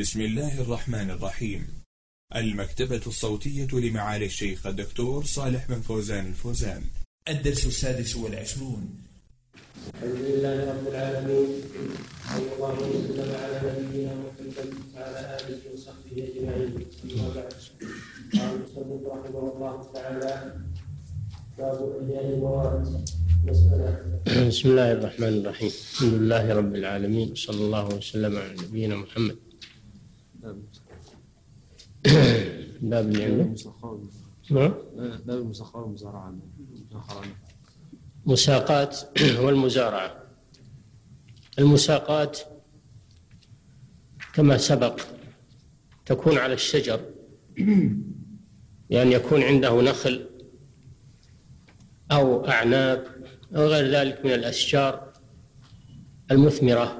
بسم الله الرحمن الرحيم. المكتبة الصوتية لمعالي الشيخ الدكتور صالح بن فوزان الفوزان. الدرس السادس والعشرون. الحمد لله رب العالمين. صلى الله وسلم على نبينا محمد وعلى آله وصحبه أجمعين. أما بعد قال المصنف رحمه الله تعالى باب إحياء المواد مسألة. بسم الله الرحمن الرحيم. الحمد لله رب العالمين. وصلى الله وسلم على نبينا محمد باب نعم. باب المسخرة والمزارعة مساقات والمزارعة المساقات كما سبق تكون على الشجر يعني يكون عنده نخل أو أعناب أو غير ذلك من الأشجار المثمرة.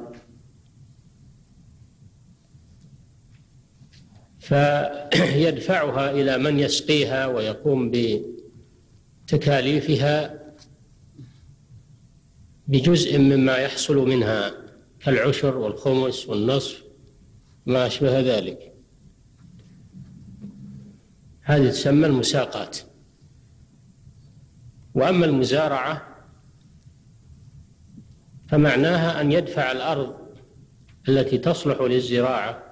فيدفعها إلى من يسقيها ويقوم بتكاليفها بجزء مما يحصل منها كالعشر والخمس والنصف ما أشبه ذلك. هذه تسمى المساقات. وأما المزارعة فمعناها أن يدفع الأرض التي تصلح للزراعة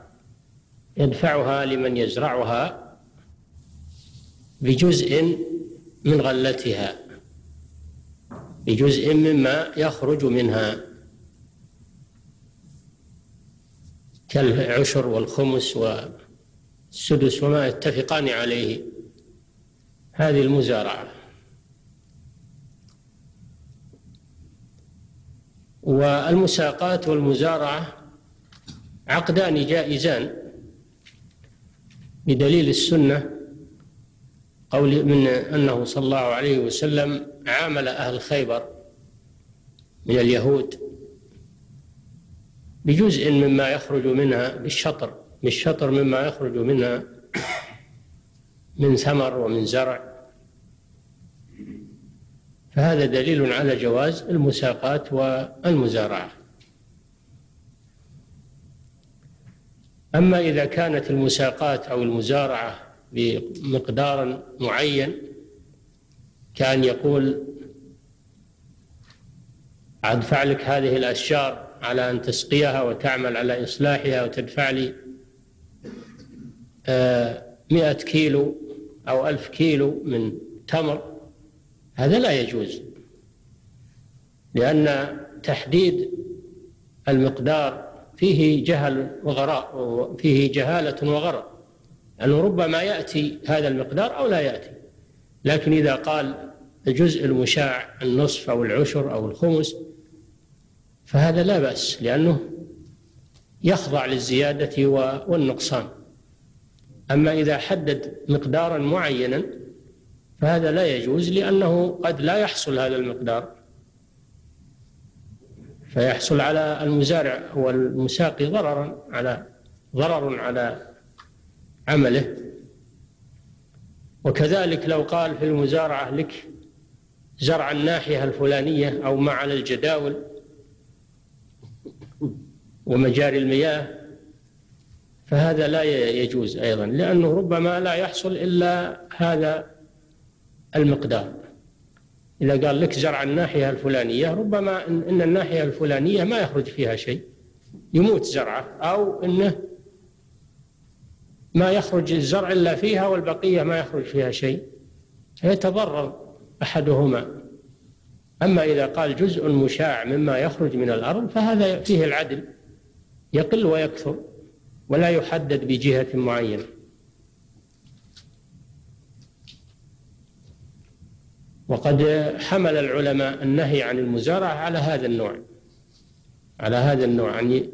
يدفعها لمن يزرعها بجزء من غلتها بجزء مما يخرج منها. كالعشر والخمس والسدس وما يتفقان عليه. هذه المزارعة. والمساقات والمزارعة عقدان جائزان. بدليل السنة قول من أنه صلى الله عليه وسلم عامل أهل خيبر من اليهود بجزء مما يخرج منها بالشطر بالشطر مما يخرج منها من ثمر ومن زرع. فهذا دليل على جواز المساقات والمزارعة. أما إذا كانت المساقات أو المزارعة بمقدار معين كان يقول أدفع لك هذه الأشجار على أن تسقيها وتعمل على إصلاحها وتدفع لي آه، مئة كيلو أو ألف كيلو من تمر. هذا لا يجوز لأن تحديد المقدار فيه جهل وغراء وفيه جهالة وغراء أنه ربما يأتي هذا المقدار أو لا يأتي. لكن إذا قال الجزء المشاع النصف أو العشر أو الخمس فهذا لا بأس لأنه يخضع للزيادة والنقصان. أما إذا حدد مقدارا معينا فهذا لا يجوز لأنه قد لا يحصل هذا المقدار. فيحصل على المزارع والمساقي ضررا على ضرر على عمله. وكذلك لو قال في المزارعة لك زرع الناحية الفلانية أو ما على الجداول ومجاري المياه فهذا لا يجوز أيضا لأنه ربما لا يحصل إلا هذا المقدار. إذا قال لك زرع الناحية الفلانية ربما إن الناحية الفلانية ما يخرج فيها شيء. يموت زرعه أو إنه ما يخرج الزرع إلا فيها والبقية ما يخرج فيها شيء. فيتضرر أحدهما. أما إذا قال جزء مشاع مما يخرج من الأرض فهذا فيه العدل. يقل ويكثر ولا يحدد بجهة معينة. وقد حمل العلماء النهي عن المزارعة على هذا النوع. على هذا النوع يعني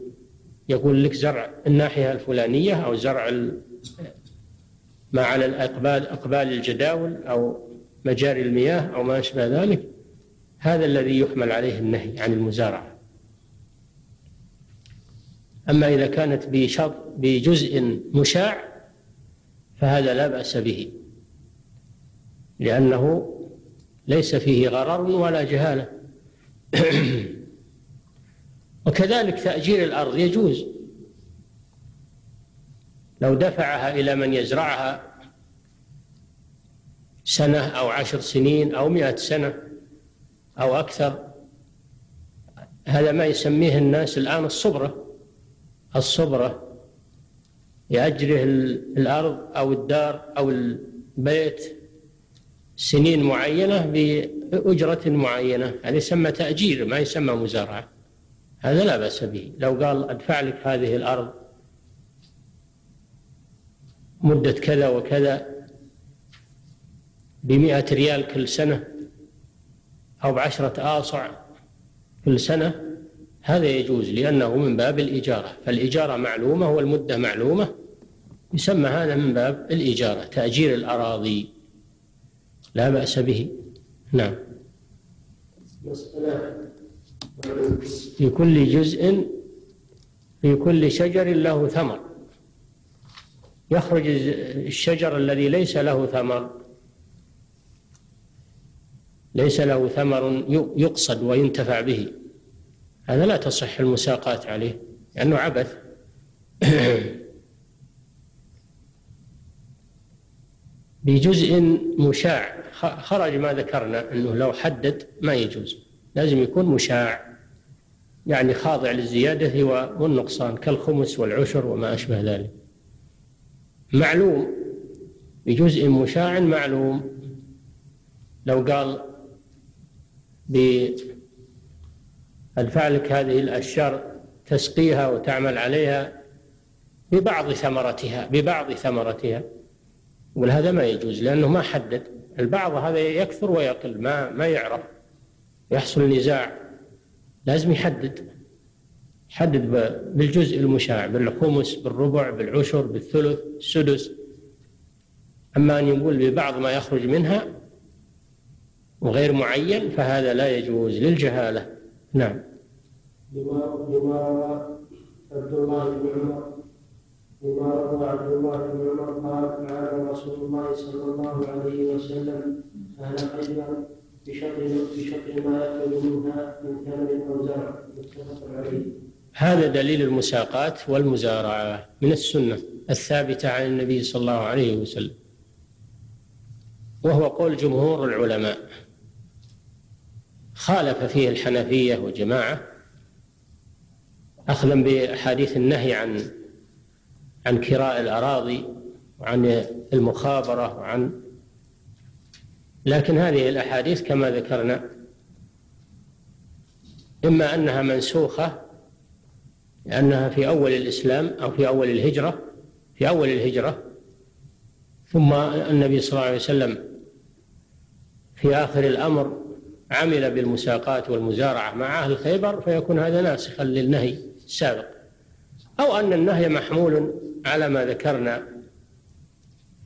يقول لك زرع الناحية الفلانية أو زرع ما على الأقبال أقبال الجداول أو مجاري المياه أو ما أشبه ذلك. هذا الذي يحمل عليه النهي عن المزارعة. أما إذا كانت بشط بجزء مشاع فهذا لا بأس به لأنه ليس فيه غرر ولا جهالة. وكذلك تأجير الأرض يجوز. لو دفعها إلى من يزرعها سنة أو عشر سنين أو مئة سنة أو أكثر هذا ما يسميه الناس الآن الصبرة. الصبرة يأجره الأرض أو الدار أو البيت. سنين معينة بأجرة معينة. هذا يسمى تأجير ما يسمى مزارعة. هذا لا بأس به. لو قال أدفع لك هذه الأرض مدة كذا وكذا بمئة ريال كل سنة أو بعشرة آصع كل سنة هذا يجوز لأنه من باب الإجارة. فالإجارة معلومة والمدة معلومة يسمى هذا من باب الإجارة تأجير الأراضي. لا بأس به. نعم. في كل جزء في كل شجر له ثمر. يخرج الشجر الذي ليس له ثمر. ليس له ثمر يقصد وينتفع به. هذا لا تصح المساقات عليه لأنه عبث. بجزء مشاع. خرج ما ذكرنا أنه لو حدد ما يجوز. لازم يكون مشاع. يعني خاضع للزيادة والنقصان كالخمس والعشر وما أشبه ذلك. معلوم. بجزء مشاع معلوم. لو قال أدفع لك هذه الأشجار تسقيها وتعمل عليها ببعض ثمرتها ببعض ثمرتها. وهذا ما يجوز لأنه ما حدد. البعض هذا يكثر ويقل ما ما يعرف. يحصل نزاع. لازم يحدد. يحدد بالجزء المشاع بالخمس بالربع بالعشر بالثلث السدس أما أن يقول ببعض ما يخرج منها وغير معين فهذا لا يجوز للجهالة. نعم. لما لما عبد الله بن عمر لما روى عبد الله بن عمر قال قال رسول الله صلى الله عليه وسلم أهل خيبر بشطر بشطر ما يأكل منها من ثمر أو زرع متفق عليه هذا دليل المساقات والمزارعة من السنة الثابتة عن النبي صلى الله عليه وسلم وهو قول جمهور العلماء خالف فيه الحنفية وجماعة أخذا بأحاديث النهي عن عن كراء الأراضي وعن المخابرة وعن لكن هذه الأحاديث كما ذكرنا إما أنها منسوخة لأنها في أول الإسلام أو في أول الهجرة في أول الهجرة ثم النبي صلى الله عليه وسلم في آخر الأمر عمل بالمساقات والمزارعة مع أهل خيبر فيكون هذا ناسخا للنهي السابق. أو أن النهي محمول على ما ذكرنا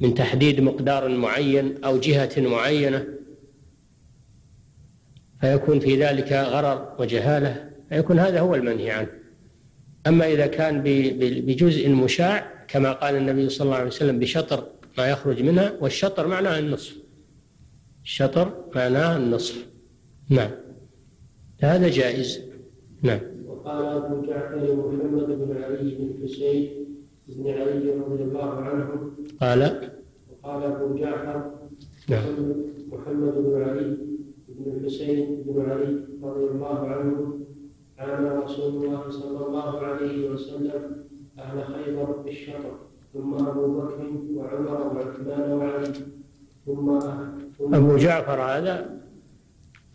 من تحديد مقدار معين أو جهة معينة فيكون في ذلك غرر وجهالة فيكون هذا هو المنهي عنه. أما إذا كان بجزء مشاع كما قال النبي صلى الله عليه وسلم بشطر ما يخرج منها والشطر معناه النصف. الشطر معناه النصف. نعم. هذا جائز. نعم. وقال أبو جعفر محمد بن علي بن حسين بن علي رضي الله عنه. قال؟ وقال أبو جعفر نعم. محمد بن علي بن الحسين بن علي رضي الله عنه. كان رسول الله صلى الله عليه وسلم أهل خيبر بالشطر ثم أبو بكر وعمر وعثمان وعلي ثم ثم أبو جعفر هذا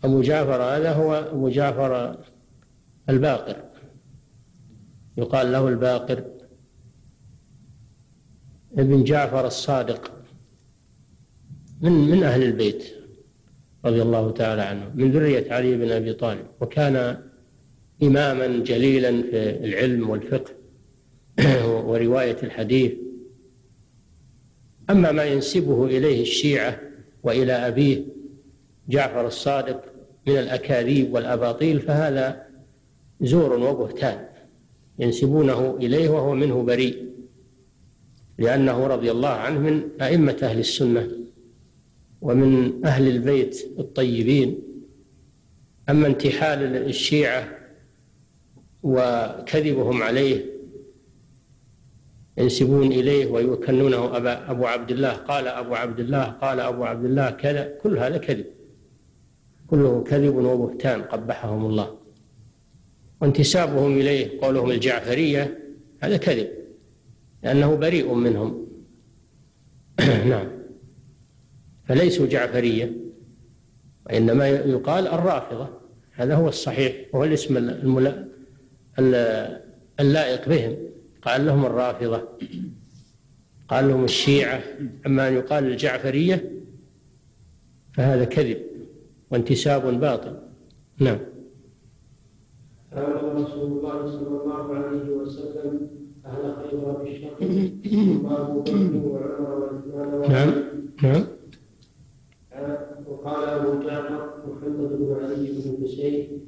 أبو جعفر هذا هو أبو جعفر الباقر. يقال له الباقر. ابن جعفر الصادق. من من أهل البيت رضي الله تعالى عنه. من ذرية علي بن أبي طالب. وكان إماما جليلا في العلم والفقه ورواية الحديث. أما ما ينسبه إليه الشيعة وإلى أبيه جعفر الصادق من الأكاذيب والأباطيل فهذا زور وبهتان ينسبونه إليه وهو منه بريء لأنه رضي الله عنه من أئمة أهل السنة ومن أهل البيت الطيبين. أما انتحال الشيعة وكذبهم عليه ينسبون إليه ويكنونه أبا أبو عبد الله قال أبو عبد الله قال أبو عبد الله كذا كل هذا كذب. كله كذب وبهتان قبحهم الله. وانتسابهم إليه قولهم الجعفرية هذا كذب لأنه بريء منهم. نعم. فليسوا جعفرية وإنما يقال الرافضة هذا هو الصحيح وهو الاسم الملا... اللائق بهم. قال لهم الرافضة قال لهم الشيعة أما أن يقال الجعفرية فهذا كذب وانتساب باطل. نعم. قال رسول الله صلى الله عليه وسلم أهل خيبر بالشق ثم أبو بكر وعمر وعثمان نعم نعم وقال أبو جعفر محمد بن علي بن حسين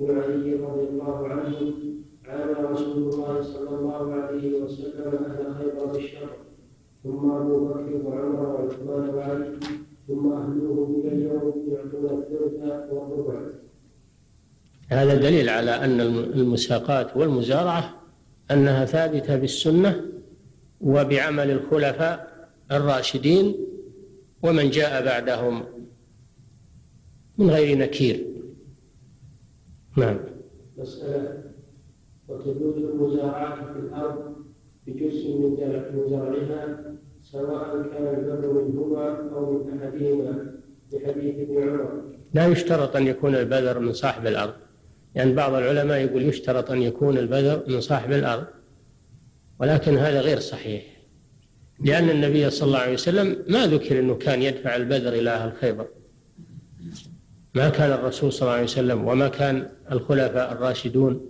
بن علي رضي الله عنه عانى رسول الله صلى الله عليه وسلم أهل خيبر بالشر. ثم أبو بكر وعمر وعثمان وعلي ثم أهلوه إلى اليوم يعطون الثلث والربع. هذا دليل على أن المساقات والمزارعة أنها ثابتة بالسنة وبعمل الخلفاء الراشدين ومن جاء بعدهم من غير نكير. نعم. مسألة وتجوز المزارعة في الأرض بجزء من زرعها سواء كان البر منهما أو من أحدهما لحديث ابن عمر. لا يشترط أن يكون البذر من صاحب الأرض. يعني بعض العلماء يقول يشترط أن يكون البذر من صاحب الأرض ولكن هذا غير صحيح لأن النبي صلى الله عليه وسلم ما ذكر أنه كان يدفع البذر إلى أهل خيبر. ما كان الرسول صلى الله عليه وسلم وما كان الخلفاء الراشدون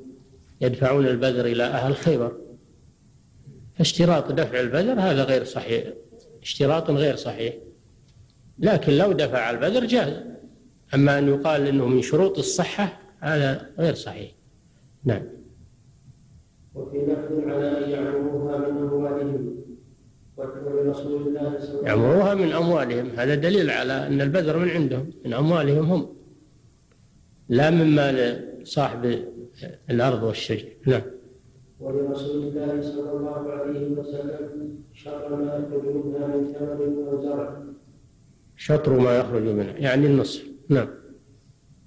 يدفعون البذر إلى أهل خيبر. فاشتراط دفع البذر هذا غير صحيح اشتراط غير صحيح. لكن لو دفع البذر جاز. أما أن يقال أنه من شروط الصحة هذا غير صحيح. نعم. وفي لفظ على أن يعمروها من أموالهم. الله صلى الله عليه وسلم يعمروها من أموالهم. هذا دليل على أن البذر من عندهم. من أموالهم هم. لا من مال صاحب الأرض والشجر. نعم. ولرسول الله صلى الله عليه وسلم شر ما يخرج منها من ثمر أو زرع شطر ما يخرج منها. يعني النصف. نعم.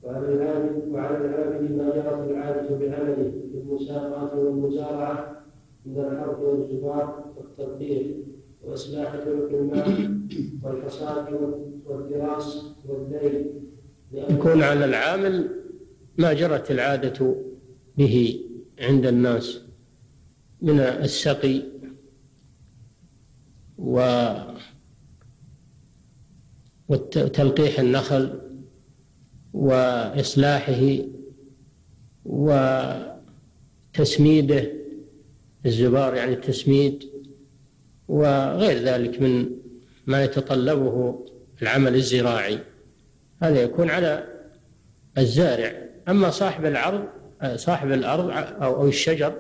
وعلى العابد وعلى العابد ما جرت العادة بعمله في المساقات والمزارعة من الحرث والزبار والتطبيق وإصلاح طرق الماء والحصاد والدراس والليل يكون على العامل ما جرت العادة به عند الناس من السقي و وتلقيح النخل وإصلاحه وتسميده الزبار يعني التسميد وغير ذلك من ما يتطلبه العمل الزراعي. هذا يكون على الزارع. أما صاحب العرض صاحب الأرض أو الشجر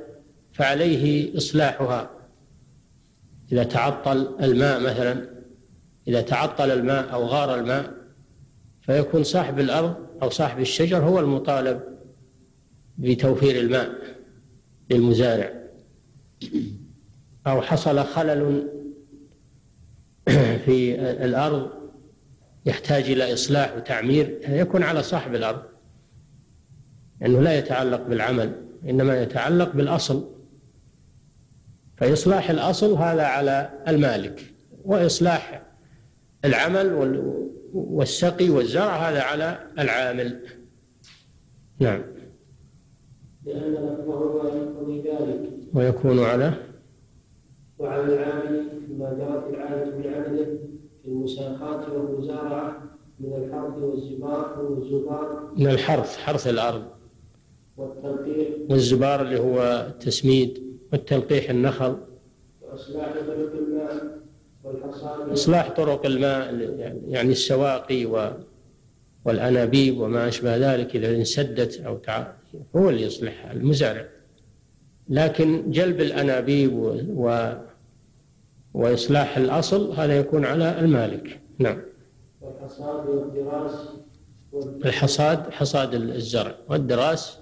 فعليه إصلاحها. إذا تعطل الماء مثلا إذا تعطل الماء أو غار الماء فيكون صاحب الأرض أو صاحب الشجر هو المطالب بتوفير الماء للمزارع. أو حصل خلل في الأرض يحتاج إلى إصلاح وتعمير يكون على صاحب الأرض. لأنه لا يتعلق بالعمل إنما يتعلق بالأصل. فإصلاح الأصل هذا على المالك وإصلاح العمل والسقي والزرع هذا على العامل. نعم. لأن لفظه يقتضي ذلك. ويكون على وعلى العامل ما جرت العادة بعمله في المساقات والمزارعة من الحرث والزبار والزبار. من الحرث حرث الأرض. والتلقيح والزبار اللي هو التسميد والتلقيح النخل. وإصلاح طرق الماء. إصلاح طرق الماء يعني السواقي والأنابيب وما أشبه ذلك إذا انسدت أو تع... هو اللي يصلحها المزارع. لكن جلب الأنابيب و... وإصلاح الأصل هذا يكون على المالك. نعم. والحصاد والدراس الحصاد حصاد الزرع والدراس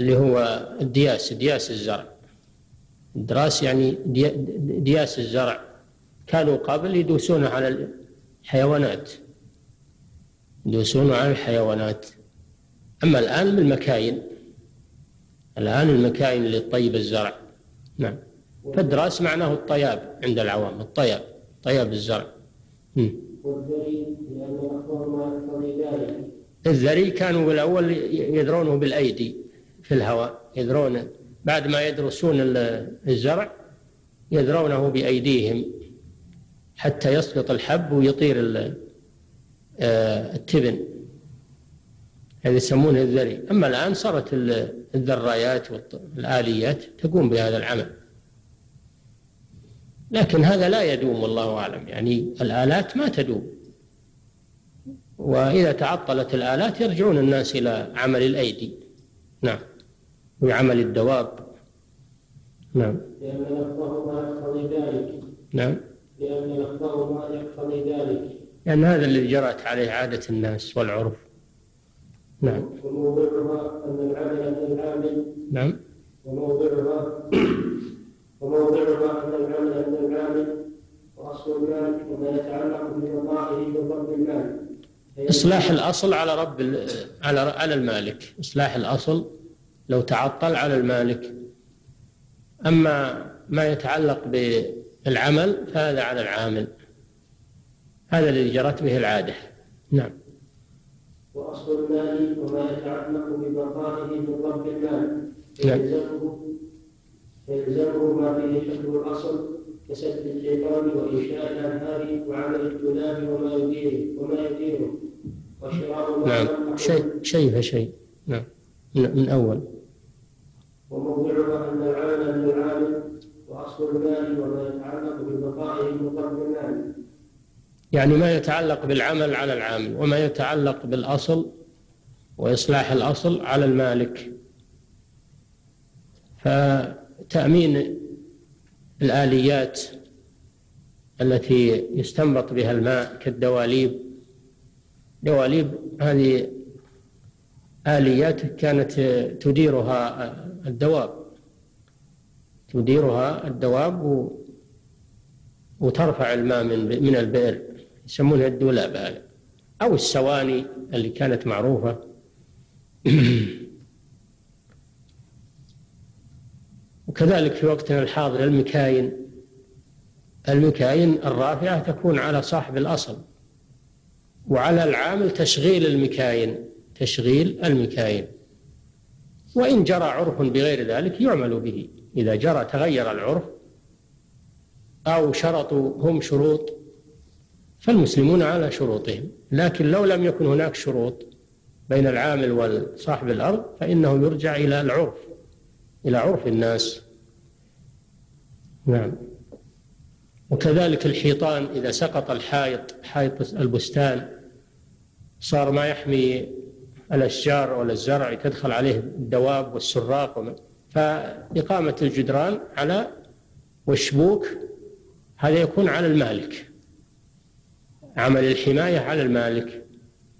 اللي هو الدياس دياس الزرع. الدراس يعني دي- دياس الزرع. كانوا قبل يدوسون على الحيوانات. يدوسون على الحيوانات. أما الآن بالمكاين الآن المكاين اللي تطيب الزرع. نعم. فالدراس معناه الطياب عند العوام الطياب طياب الزرع. والذري لأن ما ذلك الذري كانوا بالأول يذرونه بالأيدي في الهواء يذرون بعد ما يدرسون ال- الزرع يذرونه بأيديهم. حتى يسقط الحب ويطير آه، التبن. هذا يسمونه الذري. أما الآن صارت ال- الذرايات والآليات تقوم بهذا العمل. لكن هذا لا يدوم والله أعلم. يعني الآلات ما تدوم. وإذا تعطلت الآلات يرجعون الناس إلى عمل الأيدي. نعم. وعمل الدواب. نعم. لأن أخبر ما يقتضي ذلك. نعم. لأن أخبر ما يقتضي ذلك. لأن هذا الذي جرت عليه عادة الناس والعرف. نعم. وموضعها أن العمل من العامل نعم. وموضعها وموضعها أن العمل من العامل وأصل المال وما يتعلق ببقائه بضرب المال. إصلاح الأصل على رب على على المالك. إصلاح الأصل لو تعطل على المالك. أما ما يتعلق بالعمل فهذا على العامل. هذا الذي جرت به العادة. نعم. وأصل المال وما يتعلق ببقائه بضرب المال. نعم. فيلزمه فيلزمه ما فيه شكل الأصل كسد الحيطان وإنشاء الأنهار وعمل الدولاب وما يديره وما يديره. وشراء ما نعم شيء شيء فشيء. نعم. من, من أول. وموضعها يعني ما يتعلق بالعمل على العامل وما يتعلق بالأصل وإصلاح الأصل على المالك. فتأمين الآليات التي يستنبط بها الماء كالدواليب. دواليب هذه آليات كانت تديرها الدواب. تديرها الدواب وترفع الماء من من البئر. يسمونها الدولاب هذا أو السواني اللي كانت معروفة. وكذلك في وقتنا الحاضر المكاين. المكاين الرافعة تكون على صاحب الأصل. وعلى العامل تشغيل المكاين. تشغيل المكاين. وإن جرى عرف بغير ذلك يعمل به. إذا جرى تغير العرف أو شرطوا هم شروط فالمسلمون على شروطهم. لكن لو لم يكن هناك شروط بين العامل وصاحب الأرض فإنه يرجع إلى العرف إلى عرف الناس. نعم. وكذلك الحيطان إذا سقط الحائط حائط البستان صار ما يحمي الأشجار ولا الزرع تدخل عليه الدواب والسراق فإقامة الجدران على والشبوك هذا يكون على المالك. عمل الحماية على المالك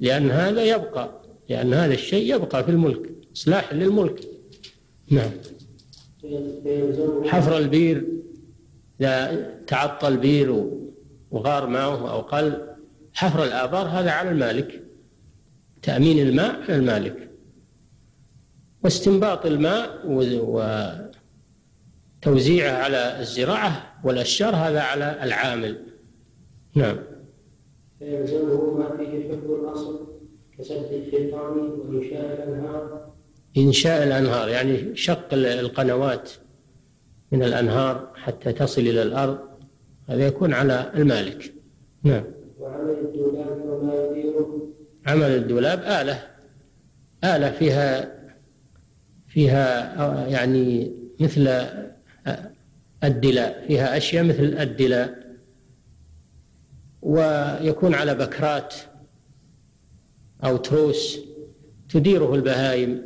لأن هذا يبقى لأن هذا الشيء يبقى في الملك إصلاح للملك. نعم. حفر البير إذا تعطل بير وغار ماؤه أو قل حفر الآبار هذا على المالك. تأمين الماء على المالك. واستنباط الماء وتوزيعه على الزراعة والأشجار هذا على العامل. نعم. فيلزمه ما فيه حفظ الأصل كسد الحيطان وإنشاء الأنهار. إنشاء الأنهار يعني شق القنوات من الأنهار حتى تصل إلى الأرض هذا يكون على المالك. نعم. وعمل الدولاب وما يديره. عمل الدولاب آلة. آلة فيها فيها آه، يعني مثل آه، الدلاء فيها أشياء مثل الدلاء. ويكون على بكرات أو تروس تديره البهائم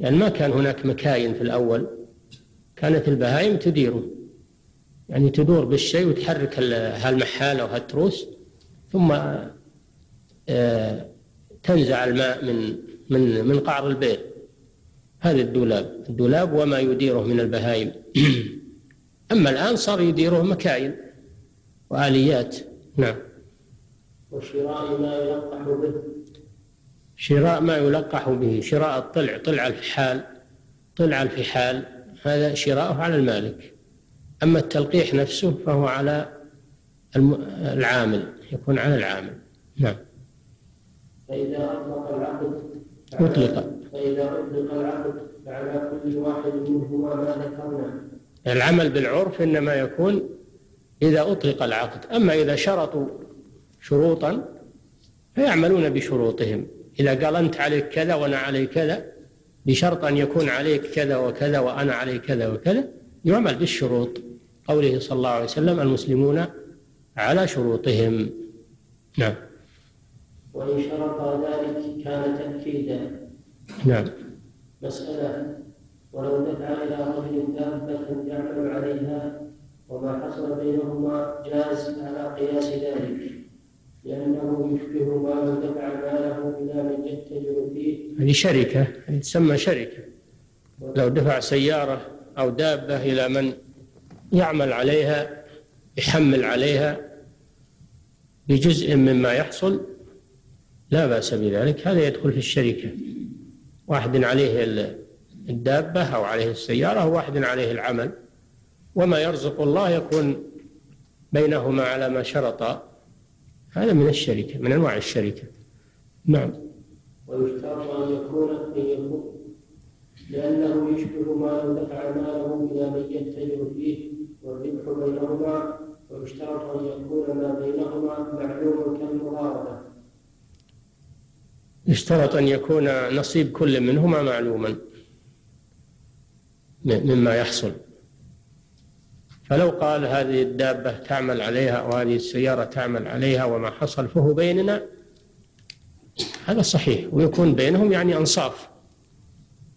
يعني ما كان هناك مكاين في الأول كانت البهائم تديره. يعني تدور بالشيء وتحرك ال- هالمحالة وهالتروس ثم آه، تنزع الماء من من من قعر البئر هذا الدولاب. الدولاب وما يديره من البهائم. أما الآن صار يديره مكاين وآليات. نعم. وشراء ما يلقح به. شراء ما يلقح به. شراء الطلع. طلع الفحال طلع الفحال هذا شراءه على المالك. أما التلقيح نفسه فهو على العامل. يكون على العامل. نعم. فإذا أطلق العقد أطلق. فإذا أطلق العقد فعلى كل واحد منهما ما ذكرنا. العمل بالعرف إنما يكون إذا أطلق العقد. أما إذا شرطوا شروطا فيعملون بشروطهم. إذا قال أنت عليك كذا وأنا علي كذا بشرط أن يكون عليك كذا وكذا وأنا علي كذا وكذا يعمل بالشروط. قوله صلى الله عليه وسلم المسلمون على شروطهم. نعم. وإن شرط ذلك كان تأكيدا. نعم. مسألة ولو دفع إلى رجل دابة يعمل عليها وما حصل بينهما جاز على قياس ذلك لأنه يشبه ما لو دفع ماله إلى من يتجر فيه. هذه شركة هذه تسمى شركة. لو دفع سيارة أو دابة إلى من يعمل عليها يحمل عليها بجزء مما يحصل لا بأس بذلك. هذا يدخل في الشركة. واحد عليه الدابة أو عليه السيارة وواحد عليه العمل. وما يرزق الله يكون بينهما على ما شرطا هذا من الشركة من أنواع الشركة. نعم. ويشترط أن يكون يكون لأنه يشبه ما دفع ماله إلى من يتجر فيه والربح بينهما. ويشترط أن يكون ما بينهما معلوم كالمضاربة يشترط أن يكون نصيب كل منهما معلوما مما يحصل. فلو قال هذه الدابة تعمل عليها وهذه السيارة تعمل عليها وما حصل فهو بيننا هذا صحيح. ويكون بينهم يعني أنصاف.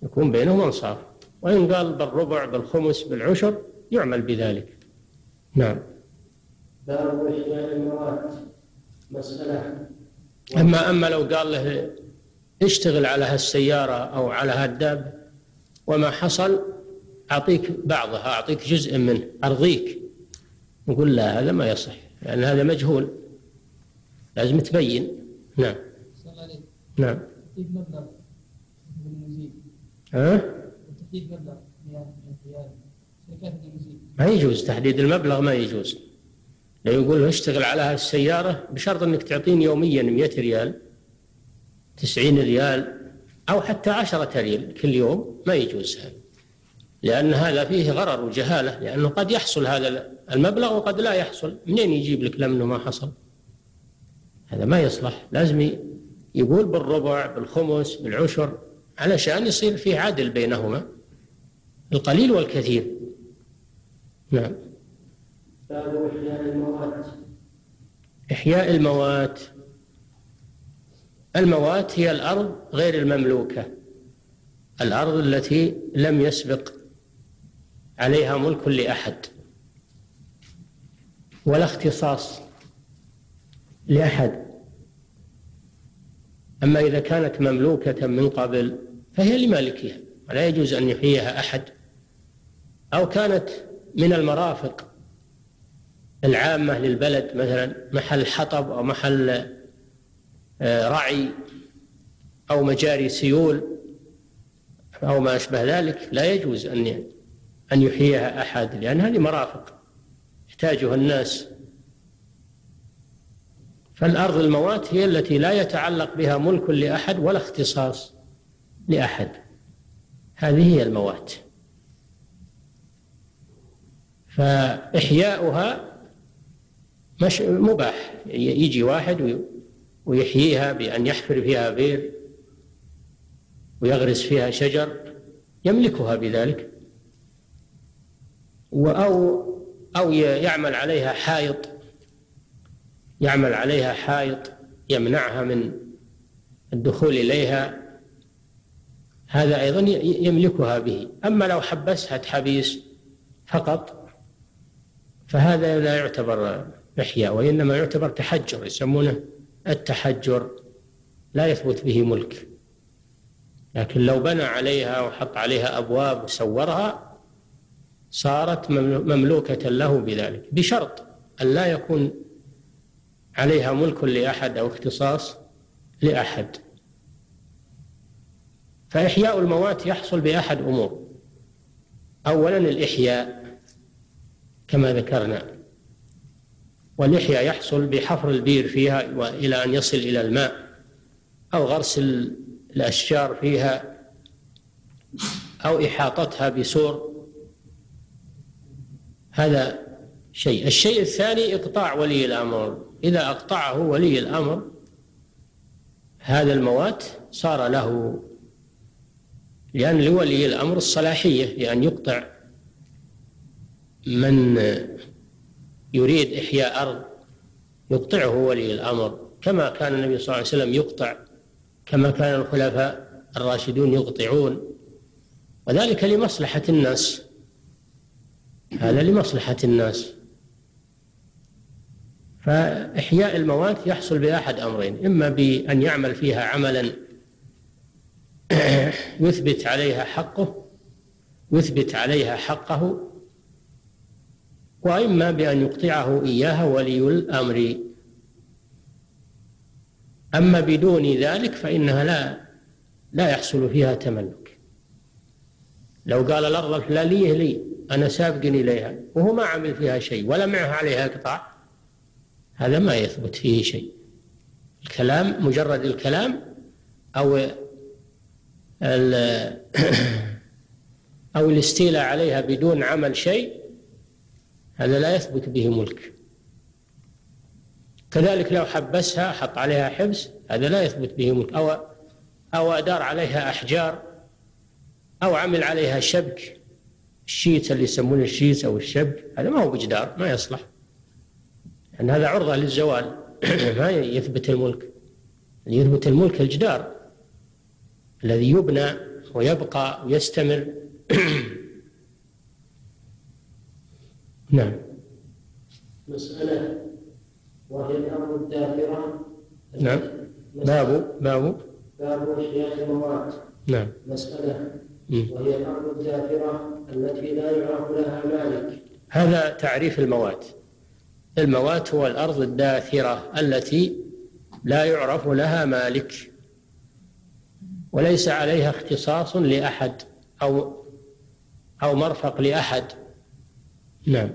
يكون بينهم أنصاف. وإن قال بالربع بالخمس بالعشر يعمل بذلك. نعم. باب إحياء المواد مسألة أما أما لو قال له اشتغل على هالسيارة أو على هالدابة وما حصل أعطيك بعضها أعطيك جزء منه أرضيك. نقول لا هذا ما يصح لأن هذا مجهول. لازم تبين. نعم. نعم. تحديد مبلغ ها؟ تحديد مبلغ ما يجوز تحديد المبلغ ما يجوز. يقول له اشتغل على هالسيارة بشرط إنك تعطيني يوميا 100 ريال 90 ريال أو حتى 10 ريال كل يوم ما يجوز هذا لأن هذا فيه غرر وجهالة لأنه قد يحصل هذا المبلغ وقد لا يحصل. منين يجيب لك لم ما حصل؟ هذا ما يصلح. لازم يقول بالربع بالخمس بالعشر علشان يصير في عدل بينهما القليل والكثير. نعم. باب إحياء المواد إحياء الموات. الموات هي الأرض غير المملوكة. الأرض التي لم يسبق عليها ملك لأحد. ولا اختصاص لأحد. أما إذا كانت مملوكة من قبل فهي لمالكها. ولا يجوز أن يحييها أحد. أو كانت من المرافق. العامة للبلد مثلا محل حطب أو محل آه، رعي أو مجاري سيول أو ما أشبه ذلك لا يجوز أن أن يحييها أحد لأن هذه مرافق يحتاجها الناس. فالأرض الموات هي التي لا يتعلق بها ملك لأحد ولا اختصاص لأحد. هذه هي الموات. فإحياؤها مش مباح. يجي واحد ويحييها بأن يحفر فيها بير ويغرس فيها شجر يملكها بذلك. أو أو يعمل عليها حائط. يعمل عليها حائط يمنعها من الدخول إليها. هذا أيضا يملكها به. أما لو حبسها تحبيس فقط فهذا لا يعتبر إحياء وإنما يعتبر تحجر يسمونه التحجر لا يثبت به ملك. لكن لو بنى عليها وحط عليها أبواب وسورها صارت مملوكة له بذلك بشرط أن لا يكون عليها ملك لأحد أو اختصاص لأحد. فإحياء الموات يحصل بأحد أمور. أولا الإحياء كما ذكرنا. والإحياء يحصل بحفر البير فيها وإلى أن يصل إلى الماء أو غرس الأشجار فيها أو إحاطتها بسور. هذا شيء. الشيء الثاني إقطاع ولي الأمر. إذا أقطعه ولي الأمر هذا الموات صار له لأن لولي الأمر الصلاحية لأن يقطع من يريد إحياء أرض يقطعه ولي الأمر كما كان النبي صلى الله عليه وسلم يقطع كما كان الخلفاء الراشدون يقطعون. وذلك لمصلحة الناس. هذا لمصلحة الناس. فإحياء الموات يحصل بأحد أمرين إما بأن يعمل فيها عملا يثبت عليها حقه يثبت عليها حقه وإما بأن يقطعه إياها ولي الأمر. أما بدون ذلك فإنها لا لا يحصل فيها تملك. لو قال الأرض الفلانية لي أنا سابق إليها وهو ما عمل فيها شيء ولا معه عليها قطاع هذا ما يثبت فيه شيء. الكلام مجرد الكلام أو أو الاستيلاء عليها بدون عمل شيء هذا لا يثبت به ملك. كذلك لو حبسها حط عليها حبس هذا لا يثبت به ملك. أو أو أدار عليها أحجار أو عمل عليها شبك. الشيت اللي يسمونه الشيت أو الشبك هذا ما هو بجدار ما يصلح. لأن هذا عرضة للزوال. ما يثبت الملك. يثبت الملك الجدار. الذي يبنى ويبقى ويستمر. نعم. مسألة وهي الأمر الداخرة نعم. باب باب باب إحياء الموات نعم. مسألة. وهي الأرض الداخرة التي لا يعرف لها مالك. هذا تعريف الموات. الموات هو الأرض الداثرة التي لا يعرف لها مالك. وليس عليها اختصاص لأحد أو أو مرفق لأحد. نعم.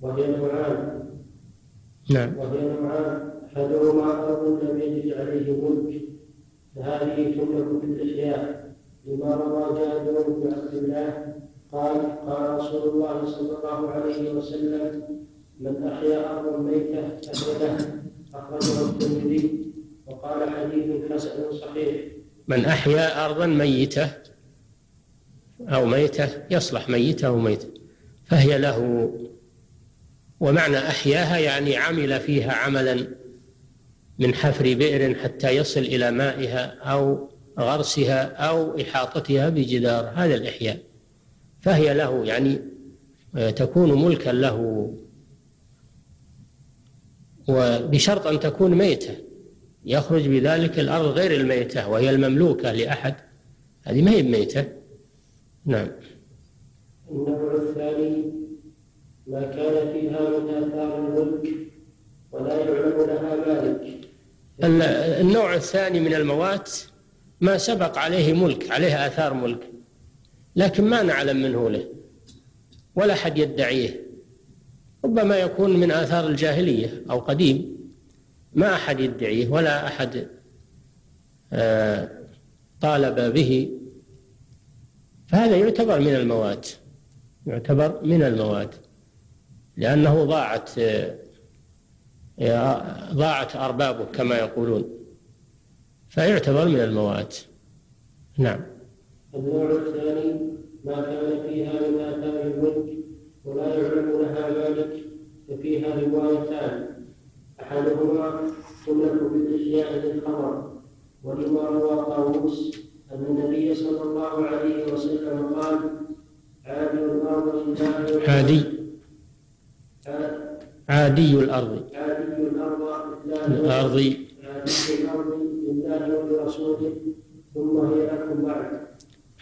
وهي نوعان. نعم. وهي نوعان. أحدهما أرض لم يجد عليه ملك. فهذه تملك بالإحياء لما روى جابر بن عبد الله قال قال رسول الله صلى الله عليه وسلم من أحيا أرضا ميتة فهي له. أخرجه الترمذي. وقال حديث حسن صحيح. من أحيا أرضا ميتة أو ميتة يصلح ميتة أو ميتة. فهي له ومعنى أحياها يعني عمل فيها عملا من حفر بئر حتى يصل إلى مائها أو غرسها أو إحاطتها بجدار هذا الإحياء. فهي له يعني تكون ملكا له. وبشرط أن تكون ميتة. يخرج بذلك الأرض غير الميتة وهي المملوكة لأحد. هذه ما هي ميتة نعم. النوع الثاني ما كان فيها من آثار الملك ولا يعلم لها مالك النوع الثاني من الموات ما سبق عليه ملك عليه آثار ملك. لكن ما نعلم منه له ولا أحد يدعيه. ربما يكون من آثار الجاهلية أو قديم. ما أحد يدعيه ولا أحد آه، طالب به. فهذا يعتبر من الموات. يعتبر من الموات لأنه ضاعت ضاعت أربابه كما يقولون فيعتبر من الموات نعم. النوع الثاني ما كان فيها من آثار الملك ولا يعلم لها مالك ففيها روايتان أحدهما تملك بالإحياء للخبر ولما روى طاووس أن النبي صلى الله عليه وسلم قال لله عادي الأرض. عادي الأرض. ثم هي لكم بعد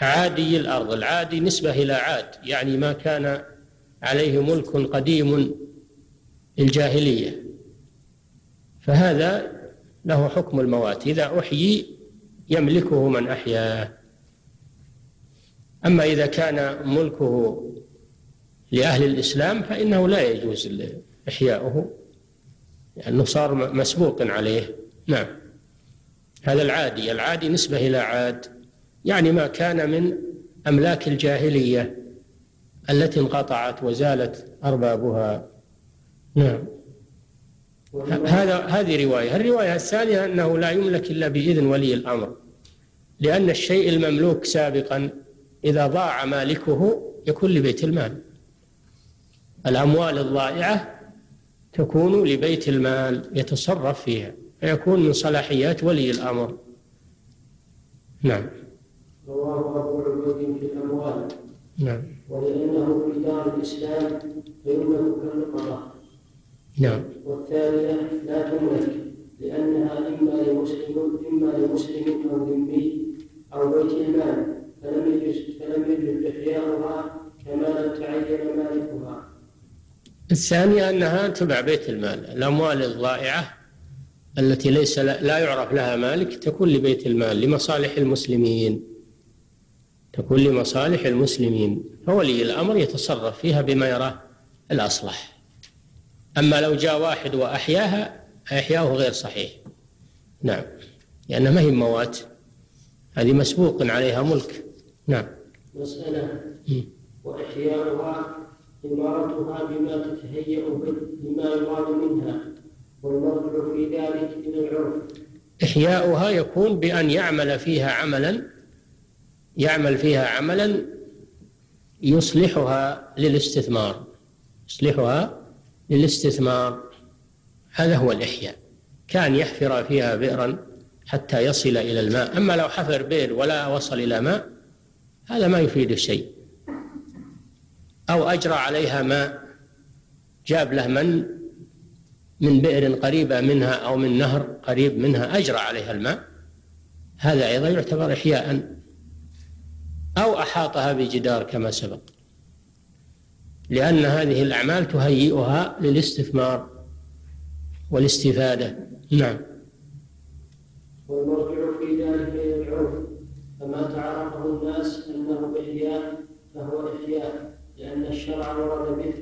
عادي الأرض. العادي نسبة إلى عاد. يعني ما كان عليه ملك قديم الجاهلية فهذا له حكم الموات. إذا أحيي يملكه من أحياه. أما إذا كان ملكه لأهل الإسلام فإنه لا يجوز إحياؤه لأنه صار مسبوق عليه. نعم. هذا العادي. العادي نسبة إلى عاد. يعني ما كان من أملاك الجاهلية التي انقطعت وزالت أربابها. نعم. هذا هذه رواية. الرواية الثانية أنه لا يملك إلا بإذن ولي الأمر لأن الشيء المملوك سابقا إذا ضاع مالكه يكون لبيت المال. الأموال الضائعة تكون لبيت المال يتصرف فيها فيكون من صلاحيات ولي الأمر. نعم. في الأموال. نعم. ولأنه في دار الإسلام فيملك كالنقرة نعم. والثانية لا تملك لأنها إما لمسلم إما لمسلم أو ذمي أو بيت المال. فلم يجوز إحياؤها كما تعين مالكها. الثانية أنها تبع بيت المال. الأموال الضائعة التي ليس لا يعرف لها مالك تكون لبيت المال لمصالح المسلمين. تكون لمصالح المسلمين. فولي الأمر يتصرف فيها بما يراه الأصلح. أما لو جاء واحد وأحياها إحياؤه غير صحيح. نعم. لأنها ما هي موات. هذه مسبوق عليها ملك. نعم. مسألة. وإحياؤها إمارتها بما تتهيأ به لما يراد منها والمرجع في ذلك إلى العرف. إحياؤها يكون بأن يعمل فيها عملا يعمل فيها عملا يصلحها للاستثمار. يصلحها للاستثمار. هذا هو الإحياء. كان يحفر فيها بئرا حتى يصل إلى الماء. أما لو حفر بئر ولا وصل إلى ماء هذا ما يفيد شيء أو أجرى عليها ماء جاب له من من بئر قريبة منها أو من نهر قريب منها أجرى عليها الماء. هذا أيضا يعتبر إحياء. أو أحاطها بجدار كما سبق. لأن هذه الأعمال تهيئها للاستثمار والاستفادة. نعم. والمرجع في ذلك العرف فما إحياء فهو إحياء لأن الشرع ورد به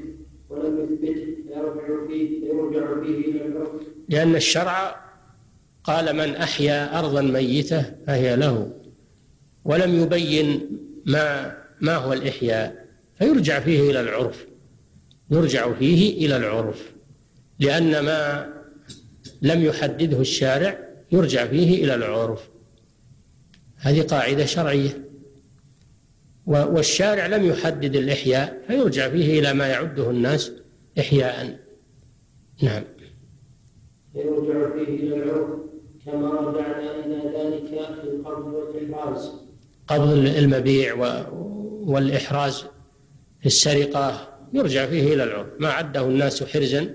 ولم يثبته فيرجع فيه فيرجع فيه إلى العرف لأن الشرع قال من أحيا أرضا ميتة فهي له ولم يبين ما ما هو الإحياء فيرجع فيه إلى العرف يرجع فيه إلى العرف لأن ما لم يحدده الشارع يرجع فيه إلى العرف. هذه قاعدة شرعية. والشارع لم يحدد الإحياء فيرجع فيه إلى ما يعده الناس إحياء. نعم. يرجع فيه إلى العرف كما رجعنا إلى ذلك في القبض والإحراز. قبض المبيع والإحراز في السرقة يرجع فيه إلى العرف. ما عده الناس حرزا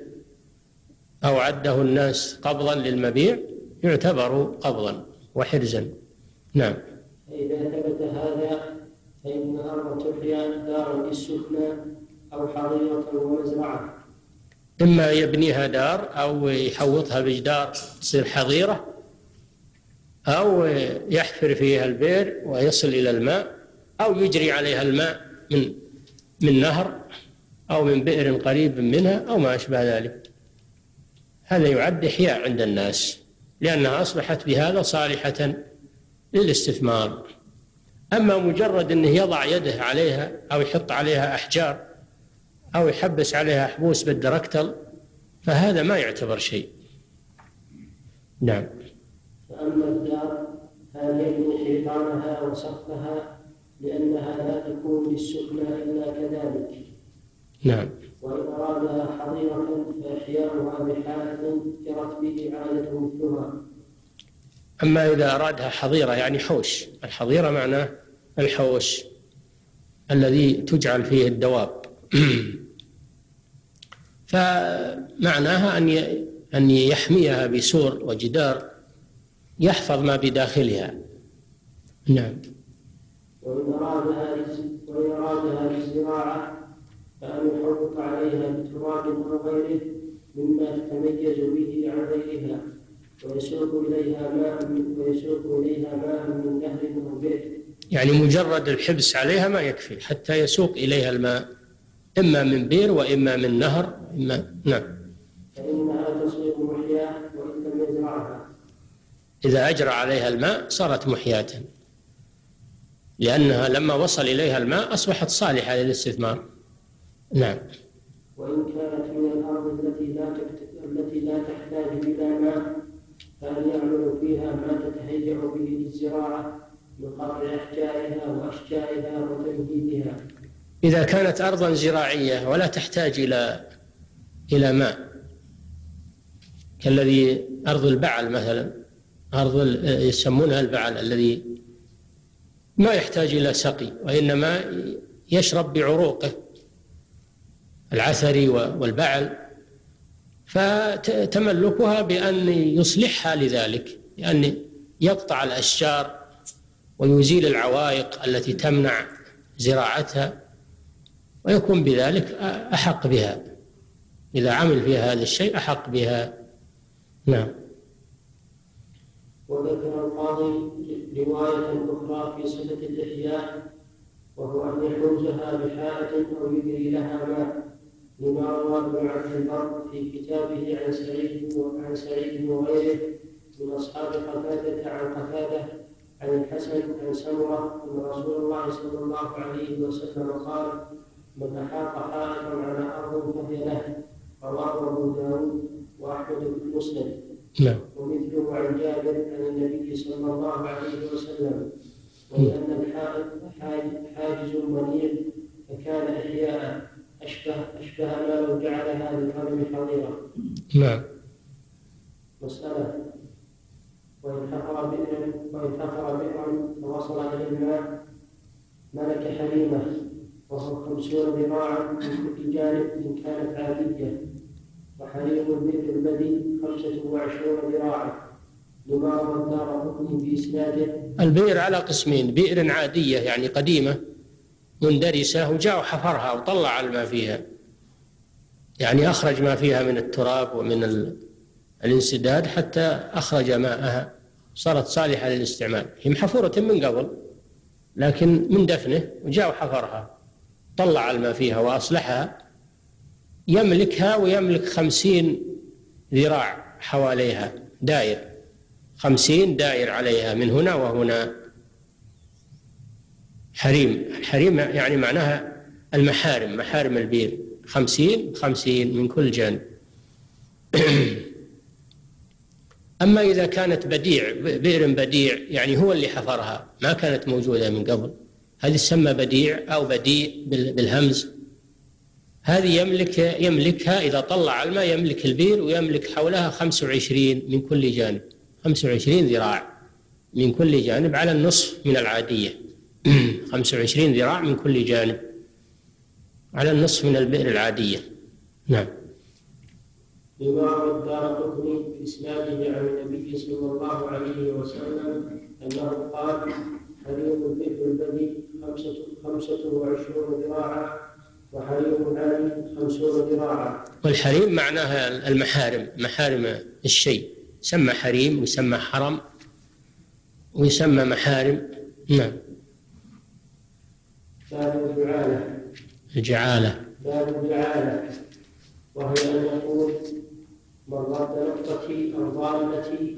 أو عده الناس قبضا للمبيع يعتبر قبضا وحرزا. نعم. فإذا ثبت هذا فإن أرض تحيا دارا للسكنى أو حظيرة ومزرعة. إما يبنيها دار أو يحوطها بجدار تصير حظيرة أو يحفر فيها البئر ويصل إلى الماء أو يجري عليها الماء من من نهر أو من بئر قريب منها أو ما أشبه ذلك. هذا يعد إحياء عند الناس لأنها أصبحت بهذا صالحة للاستثمار. أما مجرد أنه يضع يده عليها أو يحط عليها أحجار أو يحبس عليها حبوس بالدركتل فهذا ما يعتبر شيء. نعم. فأما الدار هل يبني حيطانها وسقفها لأنها لا تكون للسكنى إلا كذلك. نعم. وإن أرادها حظيرة فإحياؤها بحالة جرت به عادة مثلها. أما إذا أرادها حظيرة يعني حوش. الحظيرة معناه الحوش الذي تجعل فيه الدواب. فمعناها أن أن يحميها بسور وجدار يحفظ ما بداخلها. نعم. وإن أرادها وإن أرادها للزراعة فأن يحوط عليها بتراب أو غيره مما تتميز به عن غيرها ويسوق إليها ماء من ويسوق إليها ماء من نهر أو بئر يعني مجرد الحبس عليها ما يكفي حتى يسوق إليها الماء إما من بئر وإما من نهر إما نعم. فإنها تصير محياة وإن لم يزرعها. إذا أجرى عليها الماء صارت محياة. لأنها لما وصل إليها الماء أصبحت صالحة للاستثمار. نعم. وإن كانت من الأرض التي لا التي لا تحتاج إلى ماء فهل يعمل فيها ما تتهيأ به للزراعة من قطع أحجارها وأشجارها وتنبيتها إذا كانت أرضا زراعية ولا تحتاج إلى إلى ماء كالذي أرض البعل مثلا أرض يسمونها البعل الذي ما يحتاج إلى سقي وإنما يشرب بعروقه العثري والبعل. فتملكها بأن يصلحها لذلك بأن يقطع الأشجار ويزيل العوائق التي تمنع زراعتها ويكون بذلك أحق بها. إذا عمل فيها هذا الشيء أحق بها. نعم. وذكر القاضي رواية أخرى في صفة الإحياء وهو أن يحوزها بحائط أو يجري لها ماء. لما روى ابن عبد البر في كتابه عن سعيد وعن سعيد وغيره من أصحاب قتادة عن قتادة عن الحسن عن سمرة أن رسول الله صلى الله عليه وسلم قال من أحاط حائطا على أرض فهي له. رواه أبو داود وأحمد في المسند نعم. ومثله عن جابر عن النبي صلى الله عليه وسلم ولأن الحائط حاج- حاجز منيع فكان إحياء. أشبه أشبه ما لو جعلها للغنم حظيرة نعم مسألة. وإن حفر بئرا وإن حفر بئرا فوصل إلى الماء. ملك حريمة وهو خمسون ذراعا من كل جانب إن كانت عادية. وحريم البئر البدي خمسة وعشرون ذراعا. لما روى الدار قطني بإسناده. البئر على قسمين. بئر عادية يعني قديمة. مندرسة وجاء وحفرها وطلع الماء فيها. يعني أخرج ما فيها من التراب ومن ال- الانسداد حتى أخرج ماءها. صارت صالحة للاستعمال. هي محفورة من قبل لكن من دفنه وجاء وحفرها. طلع الماء فيها وأصلحها. يملكها ويملك خمسين ذراع حواليها داير. خمسين دائر عليها من هنا وهنا. حريم. الحريم يعني معناها المحارم محارم البير. خمسين خمسين من كل جانب. أما إذا كانت بديع بئر بديع يعني هو اللي حفرها ما كانت موجودة من قبل. هذه تسمى بديع أو بديع بال- بالهمز. هذه يملك يملكها إذا طلع الماء يملك البير ويملك حولها 25 من كل جانب. 25 ذراع من كل جانب على النصف من العادية. 25 ذراع من كل جانب على النصف من البئر العادية. نعم. لما قطني في إسناده عن النبي صلى الله عليه وسلم أنه قال حريم البئر البدي خمسة خمسة وعشرون ذراعا وحريم عالي خمسون ذراعا. والحريم معناها المحارم محارم الشيء. يسمى حريم ويسمى حرم ويسمى محارم. نعم. باب الجعالة. الجعالة. باب الجعالة. وهي أن يقول من رد نقطتي أو ضالتي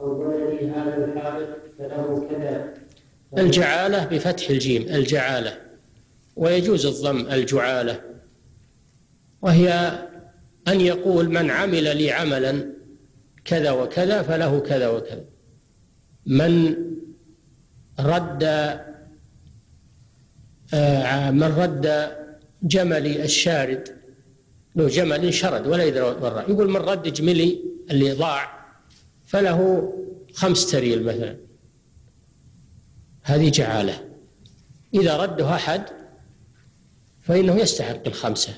أو لي هذا الحائط فله كذا. الجعالة بفتح الجيم الجعالة. ويجوز الضم الجعالة. وهي أن يقول من عمل لي عملا كذا وكذا فله كذا وكذا. من رد من رد جملي الشارد. له جمل شرد ولا يدري وين يقول من رد جملي اللي ضاع فله خمس تريل مثلا. هذه جعالة. إذا رده أحد فإنه يستحق الخمسة.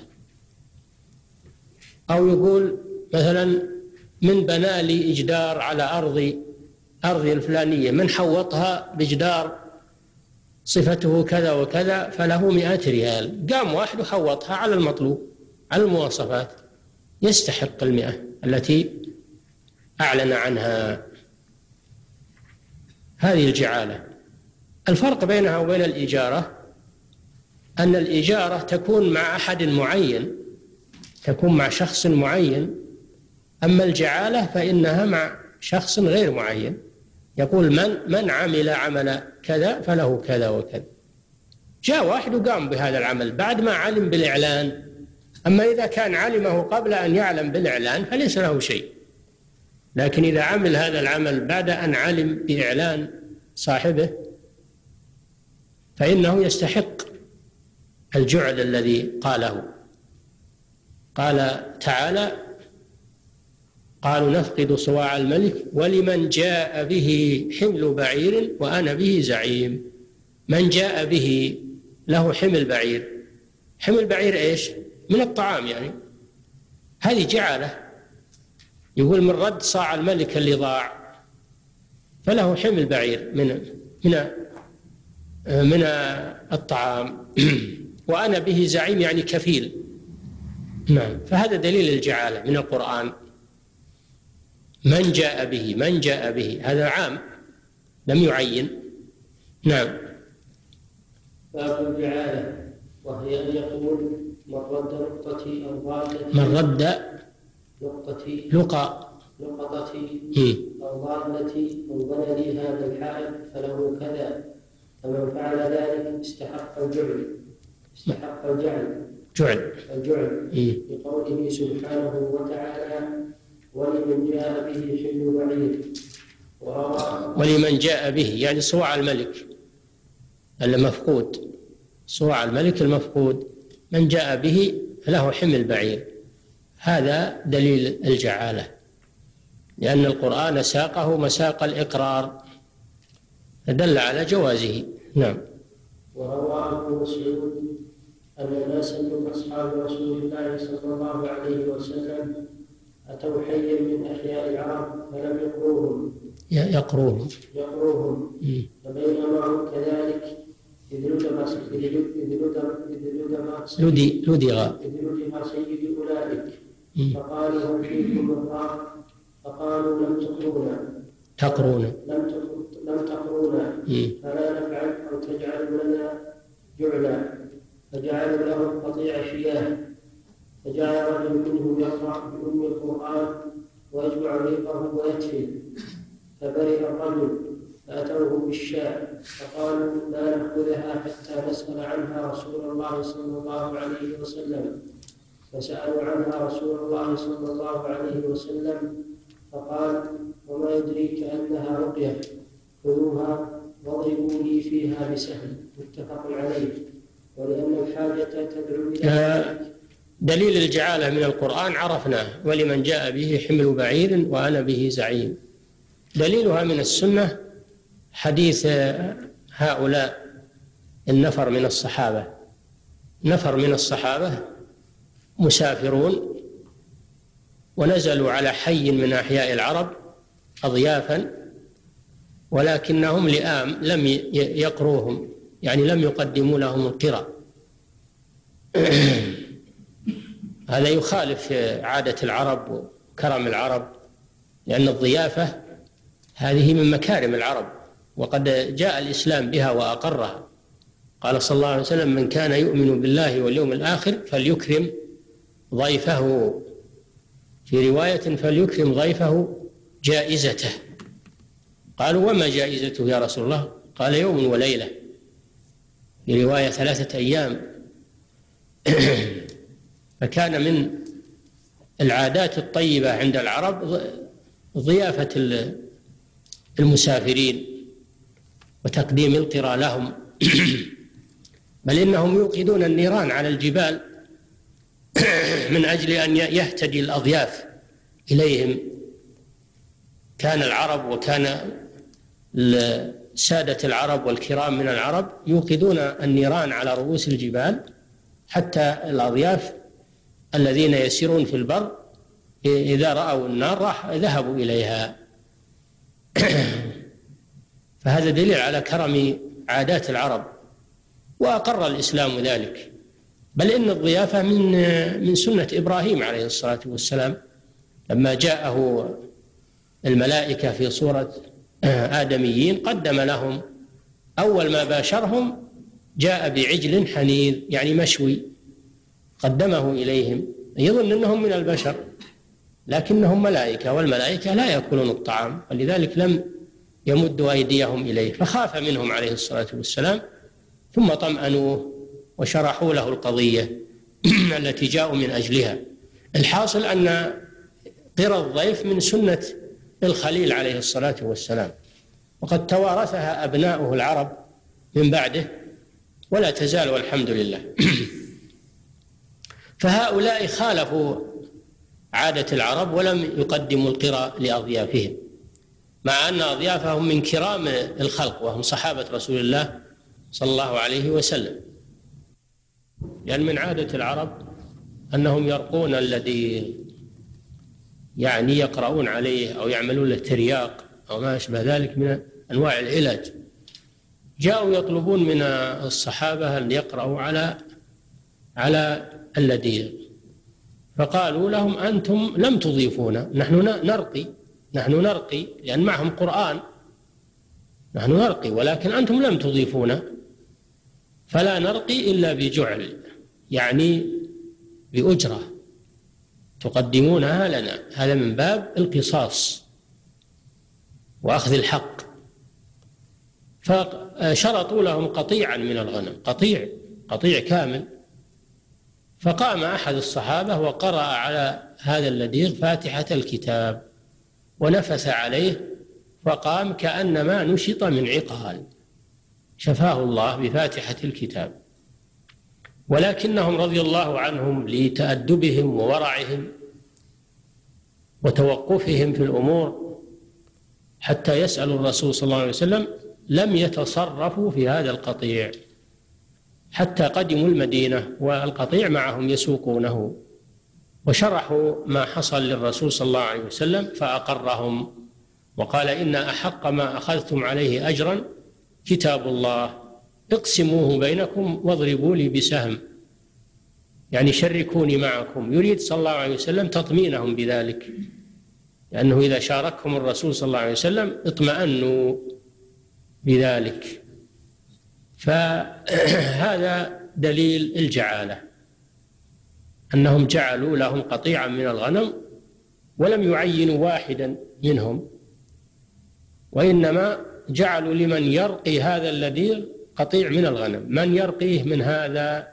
أو يقول مثلا من بنى لي إجدار على أرضي أرضي الفلانية من حوطها بجدار صفته كذا وكذا فله مئة ريال. قام واحد وحوطها على المطلوب على المواصفات. يستحق المئة التي أعلن عنها. هذه الجعالة. الفرق بينها وبين الإجارة أن الإجارة تكون مع أحد معين تكون مع شخص معين. أما الجعالة فإنها مع شخص غير معين. يقول من من عمل عمل كذا فله كذا وكذا. جاء واحد وقام بهذا العمل بعد ما علم بالإعلان. أما إذا كان علمه قبل أن يعلم بالإعلان فليس له شيء. لكن إذا عمل هذا العمل بعد أن علم بإعلان صاحبه فإنه يستحق الجعل الذي قاله. قال تعالى قالوا نفقد صواع الملك ولمن جاء به حمل بعير وأنا به زعيم. من جاء به له حمل بعير. حمل بعير إيش؟ من الطعام يعني. هذه جعاله يقول من رد صاع الملك اللي ضاع فله حمل بعير من من من الطعام. وأنا به زعيم يعني كفيل. نعم. فهذا دليل الجعالة من القرآن. من جاء به من جاء به. هذا عام. لم يعين. نعم. باب الجعالة. وهي أن يقول من رد نقطتي أو ضالتي من رد نقطتي لقى. لقطتي مم. أو ضالتي أو لي هذا الحائط فله كذا. فمن فعل ذلك استحق الجعل. استحق الجعل. جعل. الجعل. لقوله سبحانه وتعالى ولمن جاء به حمل بعير ولمن جاء به يعني صواع الملك المفقود. صواع الملك المفقود من جاء به له حمل بعير. هذا دليل الجعالة لأن القرآن ساقه مساق الإقرار فدل على جوازه. نعم. وروى ابو مسعود أن ناسا من أصحاب رسول الله صلى الله عليه وسلم اتوا حيا من أحياء العرب فلم يقروهم. يقروهم. يقروهم. فبينما هم كذلك. إذ لدغ- إذ لدغ إذ لدغ سيد- لدي لدغ إذ لدغ سيد أولئك. مم. فقالوا هل فيكم راق فقالوا لم تقرونا. تقرون لم لم تقرونا. فلا نفعل أو تجعل لنا جعلا. فجعلوا له قطيع شياه. فجعل رجل منهم يقرأ بأم القرآن ويجمع ريقه ويدفن فبرئ الرجل فأتوه بالشاة. فقالوا لا نأخذها حتى نسأل عنها رسول الله صلى الله عليه وسلم. فسألوا عنها رسول الله صلى الله عليه وسلم. فقال وما يدريك أنها رقية. خذوها واضربوا لي فيها بسهم. متفق عليه. ولأن الحاجة تدعو إلى. ذلك. دليل الجعالة من القرآن عرفناه ولمن جاء به حمل بعير وأنا به زعيم. دليلها من السنة حديث هؤلاء النفر من الصحابة. نفر من الصحابة مسافرون ونزلوا على حي من أحياء العرب أضيافا ولكنهم لئام لم يقروهم يعني لم يقدموا لهم القرى. هذا يخالف عادة العرب وكرم العرب لأن الضيافة هذه من مكارم العرب وقد جاء الإسلام بها وأقرها. قال صلى الله عليه وسلم من كان يؤمن بالله واليوم الآخر فليكرم ضيفه. في رواية فليكرم ضيفه جائزته. قالوا وما جائزته يا رسول الله؟ قال يوم وليلة. في رواية ثلاثة أيام. فكان من العادات الطيبة عند العرب ضيافة ال- المسافرين وتقديم القرى لهم. بل إنهم يوقدون النيران على الجبال من أجل أن يهتدي الأضياف إليهم. كان العرب وكان سادة العرب والكرام من العرب يوقدون النيران على رؤوس الجبال حتى الأضياف الذين يسيرون في البر إذا رأوا النار راح ذهبوا إليها. فهذا دليل على كرم عادات العرب وأقر الإسلام ذلك. بل إن الضيافة من من سنة إبراهيم عليه الصلاة والسلام لما جاءه الملائكة في صورة آدميين قدم لهم أول ما باشرهم جاء بعجل حنيذ يعني مشوي. قدمه إليهم. يظن أنهم من البشر لكنهم ملائكة والملائكة لا يأكلون الطعام ولذلك لم يمدوا أيديهم إليه. فخاف منهم عليه الصلاة والسلام ثم طمأنوه وشرحوا له القضية التي جاءوا من أجلها. الحاصل أن قرى الضيف من سنة الخليل عليه الصلاة والسلام. وقد توارثها أبناؤه العرب من بعده ولا تزال والحمد لله. فهؤلاء خالفوا عادة العرب ولم يقدموا القرى لأضيافهم مع أن أضيافهم من كرام الخلق وهم صحابة رسول الله صلى الله عليه وسلم. لأن من عادة العرب أنهم يرقون الذي يعني يقرؤون عليه أو يعملون له ترياق أو ما أشبه ذلك من أنواع العلاج. جاءوا يطلبون من الصحابة أن يقرأوا على على اللديغ فقالوا لهم أنتم لم تضيفونا نحن نرقي نحن نرقي لأن معهم قرآن. نحن نرقي ولكن أنتم لم تضيفونا. فلا نرقي إلا بجعل يعني بأجرة. تقدمونها لنا هذا من باب القصاص وأخذ الحق. فشرطوا لهم قطيعا من الغنم قطيع قطيع كامل. فقام أحد الصحابة وقرأ على هذا اللديغ فاتحة الكتاب ونفث عليه فقام كأنما نشط من عقال. شفاه الله بفاتحة الكتاب. ولكنهم رضي الله عنهم لتأدبهم وورعهم وتوقفهم في الأمور حتى يسألوا الرسول صلى الله عليه وسلم لم يتصرفوا في هذا القطيع. حتى قدموا المدينة والقطيع معهم يسوقونه. وشرحوا ما حصل للرسول صلى الله عليه وسلم فأقرهم وقال إن أحق ما أخذتم عليه أجرا كتاب الله. اقسموه بينكم واضربوا لي بسهم. يعني شركوني معكم. يريد صلى الله عليه وسلم تطمينهم بذلك. لأنه إذا شاركهم الرسول صلى الله عليه وسلم اطمأنوا بذلك. فهذا دليل الجعالة أنهم جعلوا لهم قطيعا من الغنم ولم يعينوا واحدا منهم وإنما جعلوا لمن يرقي هذا الذي قطيع من الغنم من يرقيه من هذا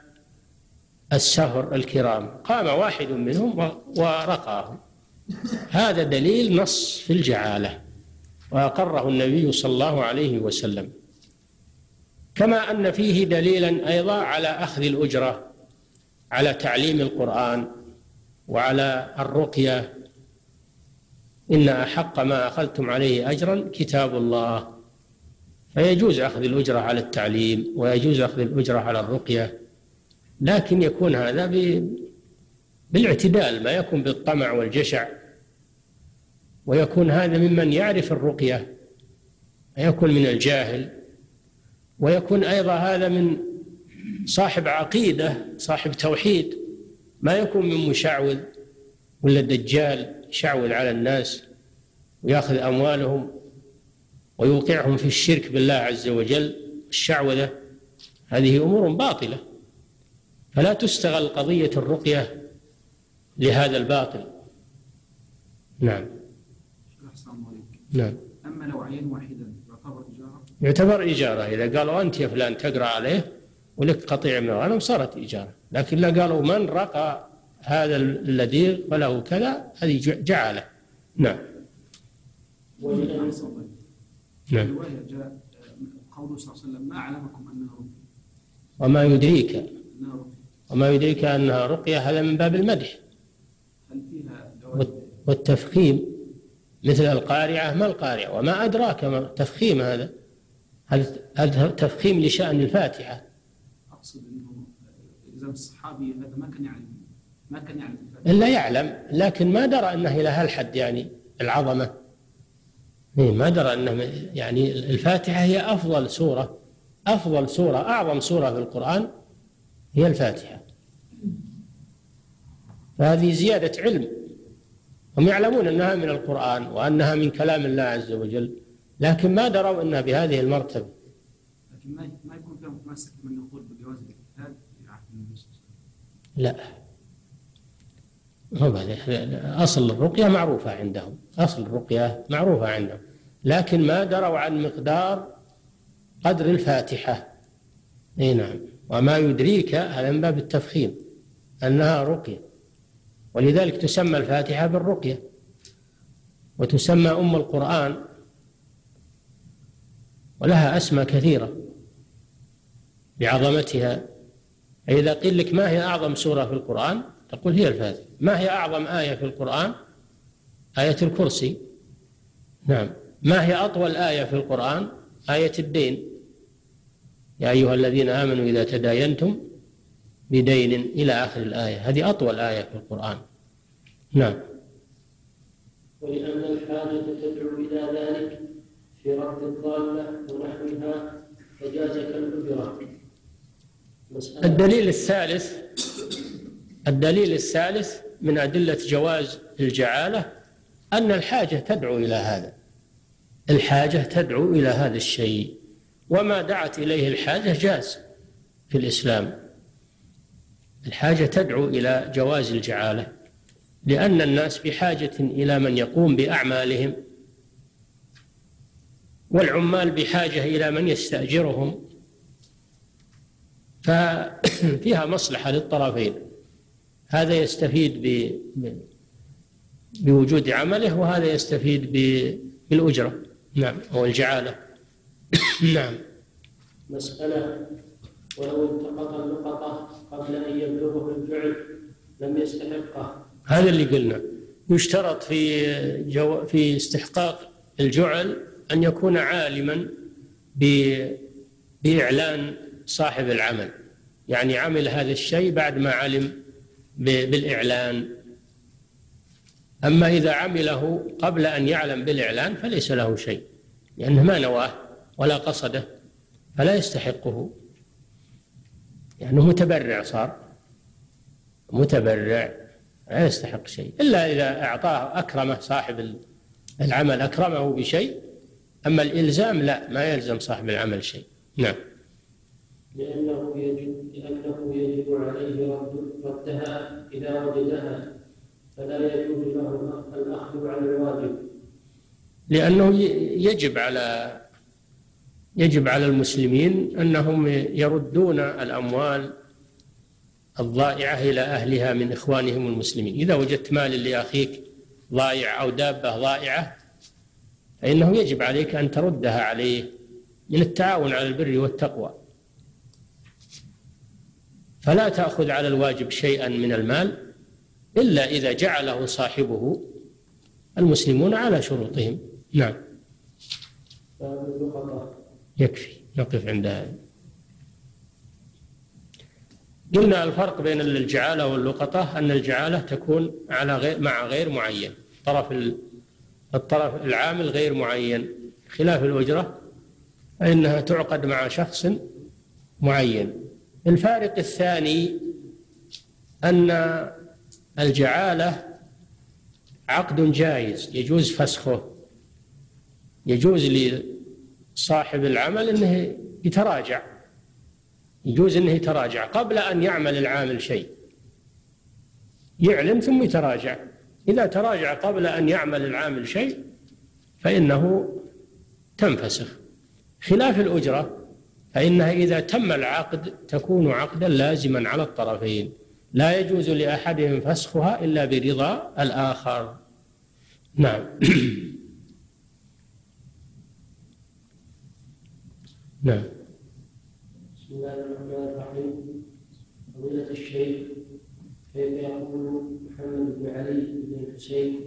السفر الكرام. قام واحد منهم ورقاهم. هذا دليل نص في الجعالة وأقره النبي صلى الله عليه وسلم. كما أن فيه دليلا أيضا على أخذ الأجرة على تعليم القرآن وعلى الرقية. إن أحق ما أخذتم عليه أجرا كتاب الله. فيجوز أخذ الأجرة على التعليم ويجوز أخذ الأجرة على الرقية. لكن يكون هذا بالاعتدال ما يكون بالطمع والجشع. ويكون هذا ممن يعرف الرقية يكون من الجاهل. ويكون أيضا هذا من صاحب عقيدة صاحب توحيد ما يكون من مشعوذ ولا دجال يشعوذ على الناس ويأخذ أموالهم ويوقعهم في الشرك بالله عز وجل. الشعوذة هذه أمور باطلة. فلا تستغل قضية الرقية لهذا الباطل. نعم. نعم. أما لو عين واحدا يعتبر إجارة إذا قالوا أنت يا فلان تقرأ عليه ولك قطيع من الغنم صارت إجارة لكن لا قالوا من رقى هذا الذي فله كذا هذه جعله. نعم. نعم. قوله صلى الله عليه وسلم ما أنها رقية وما يدريك. وما يدريك أنها رقية هذا من باب المدح. والتفخيم مثل القارعة ما القارعة؟ وما أدراك ما تفخيم هذا؟ هذا تفخيم لشأن الفاتحة؟ أقصد أنه إذا الصحابي هذا ما كان يعلم ما كان يعلم الفاتحة. إلا يعلم لكن ما درى أنه إلى هالحد يعني العظمة. إيه، ما درى أنه يعني الفاتحة هي أفضل سورة أفضل سورة أعظم سورة في القرآن هي الفاتحة. فهذه زيادة علم. هم يعلمون أنها من القرآن وأنها من كلام الله عز وجل. لكن ما دروا أنها بهذه المرتبة. لكن ما ما يكون فيها متمسك من يقول بجواز الاجتهاد في عهد. لا. هو أصل الرقية معروفة عندهم. أصل الرقية معروفة عندهم. لكن ما دروا عن مقدار قدر الفاتحة. إي نعم. وما يدريك هذا من باب التفخيم. أنها رقية. ولذلك تسمى الفاتحة بالرقية. وتسمى أم القرآن ولها أسماء كثيرة بعظمتها. إذا قيل لك ما هي أعظم سورة في القرآن تقول هي الفاتحة. ما هي أعظم آية في القرآن؟ آية الكرسي. نعم. ما هي أطول آية في القرآن؟ آية الدين. يا أيها الذين آمنوا إذا تداينتم بدين إلى آخر الآية. هذه أطول آية في القرآن. نعم. ولأن الحاجة تدعو إلى ذلك في الضالة ونحوها فجاز الدليل الثالث الدليل الثالث من أدلة جواز الجعالة أن الحاجة تدعو إلى هذا. الحاجة تدعو إلى هذا الشيء. وما دعت إليه الحاجة جاز في الإسلام. الحاجة تدعو إلى جواز الجعالة لأن الناس بحاجة إلى من يقوم بأعمالهم والعمال بحاجة إلى من يستأجرهم. ففيها مصلحة للطرفين. هذا يستفيد ب... بوجود عمله وهذا يستفيد ب... بالأجرة. نعم أو الجعالة. نعم. مسألة ولو التقط اللقطة قبل أن يبلغه الفعل لم يستحقه. هذا اللي قلنا. يشترط في جو... في استحقاق الجعل أن يكون عالما. بإعلان صاحب العمل يعني عمل هذا الشيء بعد ما علم. بالإعلان أما إذا عمله قبل أن يعلم بالإعلان فليس له شيء لأنه ما نواه ولا قصده فلا يستحقه لأنه متبرع صار متبرع لا يستحق شيء إلا إذا أعطاه أكرمه صاحب العمل أكرمه بشيء أما الإلزام لا ما يلزم صاحب العمل شيء. نعم. لأنه يجب لأنه يجب عليه رد ردها إذا وجدها فلا يجوز له الأخذ عن الواجب. لأنه يجب على يجب على المسلمين أنهم يردون الأموال الضائعة إلى أهلها من إخوانهم المسلمين. إذا وجدت مال لأخيك ضائع أو دابة ضائعة فإنه يجب عليك أن تردها عليه من التعاون على البر والتقوى. فلا تأخذ على الواجب شيئا من المال إلا إذا جعله صاحبه المسلمون على شروطهم. نعم. يكفي نقف عند هذا. قلنا الفرق بين الجعالة واللقطة أن الجعالة تكون على غير مع غير معين. طرف الطرف العامل غير معين خلاف الأجرة فإنها تعقد مع شخص معين. الفارق الثاني أن الجعالة عقد جائز يجوز فسخه. يجوز لصاحب العمل إنه يتراجع. يجوز إنه يتراجع قبل أن يعمل العامل شيء. يعلم ثم يتراجع. إذا تراجع قبل أن يعمل العامل شيء فإنه تنفسخ. خلاف الأجرة فإنها إذا تم العقد تكون عقدا لازما على الطرفين. لا يجوز لأحدهم فسخها إلا برضا الآخر. نعم. نعم. بسم الله الرحمن الرحيم. فضيلة الشيخ كيف يقول محمد بن علي بن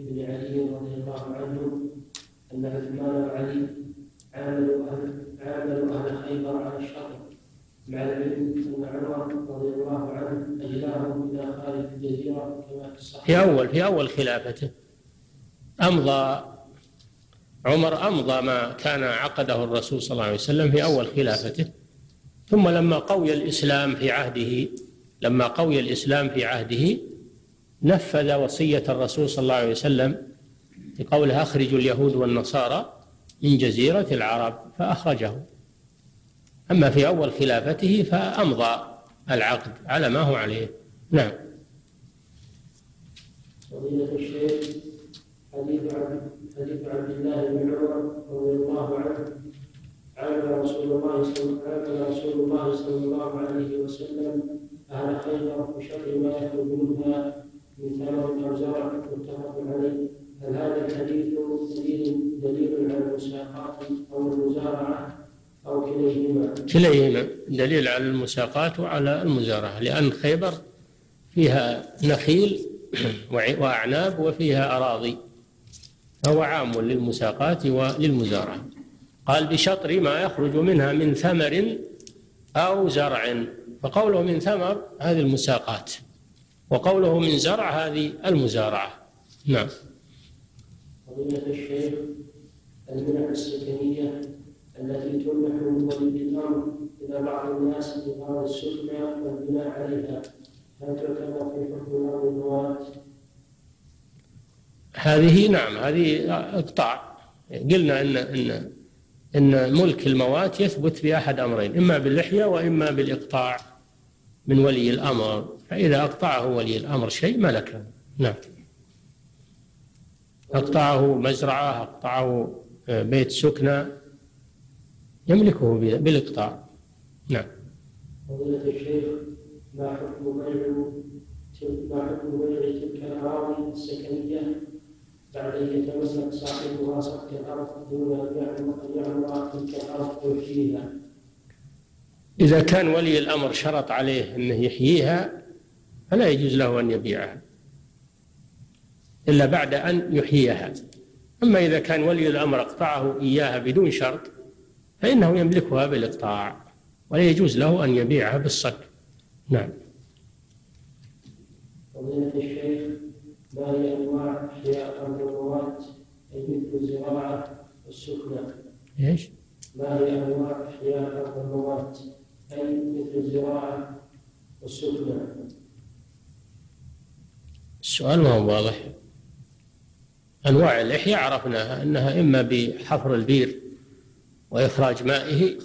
بن علي رضي الله أن عثمان وعلي عاملوا أهل أهل خيبر على الشطر مع عمر رضي الله عنه أجلاهم إلى خارج الجزيرة كما في في الصحيح أول في أول خلافته. أمضى عمر أمضى ما كان عقده الرسول صلى الله عليه وسلم في أول خلافته. ثم لما قوي الإسلام في عهده لما قوي الإسلام في عهده نفذ وصية الرسول صلى الله عليه وسلم بقوله أخرجوا اليهود والنصارى من جزيرة العرب فأخرجه. أما في أول خلافته فأمضى العقد على ما هو عليه. نعم. فضيلة الشيخ حديث عبد حديث عبد الله بن عمر رضي الله عنه عامل رسول الله صلى رسول الله صلى الله عليه وسلم أهل خيبر بشر ما يخرج منها من ثمر أو زرع متفق عليه هل هذا الحديث دليل دليل على المساقات أو المزارعة أو كليهما؟ كليهما. دليل على المساقات وعلى المزارعة لأن خيبر فيها نخيل وأعناب وفيها أراضي. فهو عام للمساقات وللمزارعة. قال بشطر ما يخرج منها من ثمر أو زرع. فقوله من ثمر هذه المساقات. وقوله من زرع هذه المزارعة. نعم. فضيلة الشيخ المنح السكنية التي تمنح من ولي الأمر إلى بعض الناس لإقامة السكنى والبناء عليها. هل تعتبر في حكم الموات؟ هذه نعم هذه إقطاع. قلنا إن إن إن ملك الموات يثبت بأحد أمرين إما باللحية وإما بالإقطاع. من ولي الأمر فإذا أقطعه ولي الأمر شيء ملكه. نعم. أقطعه مزرعة أقطعه بيت سكنى يملكه بالإقطاع. نعم. فضيلة الشيخ ما حكم بيع ما حكم بيع تلك الأراضي السكنية بعد أن يتمسك صاحبها صك الأرض دون أن يعمر تلك الأرض ويحييها إذا كان ولي الأمر شرط عليه أنه يحييها فلا يجوز له أن يبيعها. إلا بعد أن يحييها. أما إذا كان ولي الأمر اقطعه إياها بدون شرط فإنه يملكها بالإقطاع ولا يجوز له أن يبيعها بالصك. نعم. فضيلة الشيخ ما هي أنواع أحياء أرض الموات أي مثل الزراعة والسكنى إيش؟ ما هي أنواع أحياء أرض الموات السؤال ما هو واضح. أنواع الإحياء عرفناها أنها إما بحفر البير وإخراج مائه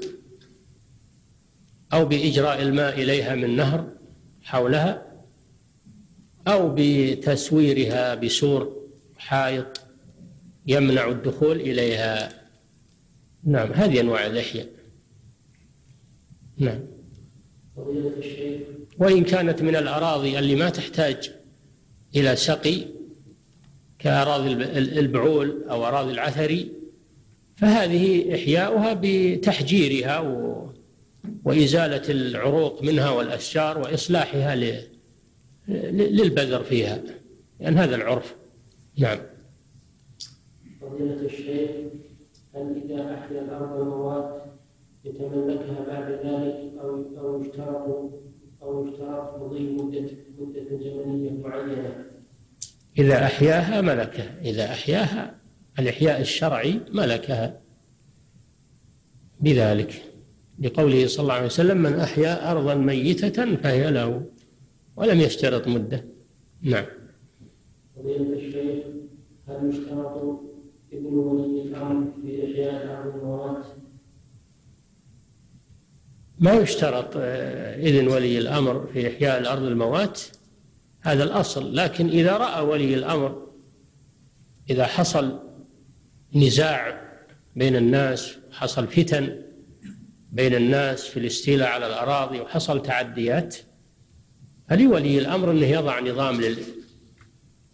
أو بإجراء الماء إليها من نهر حولها أو بتسويرها بسور حائط يمنع الدخول إليها. نعم هذه أنواع الإحياء. نعم. فضيلة الشيخ وإن كانت من الأراضي اللي ما تحتاج إلى سقي كأراضي البعول أو أراضي العثري فهذه إحياؤها بتحجيرها و... وإزالة العروق منها والأشجار وإصلاحها ل... للبذر فيها لأن يعني هذا العرف. نعم. فضيلة الشيخ هل إذا أحيا الأرض الموات يتملكها بعد ذلك أو أو يشترط أو يشترط مضي مدة مدة زمنية معينة. إذا أحياها ملكها إذا أحياها الإحياء الشرعي ملكها. بذلك لقوله صلى الله عليه وسلم من أحيا أرضا ميتة فهي له ولم يشترط مدة. نعم. فضيلة الشيخ هل يشترط ابن ولي الأمر في إحياء أرض الموات؟ ما يشترط آه، إذن ولي الأمر في إحياء الأرض الموات هذا الأصل. لكن إذا رأى ولي الأمر إذا حصل نزاع بين الناس حصل فتن بين الناس في الاستيلاء على الأراضي وحصل تعديات فلولي الأمر أنه يضع نظام لل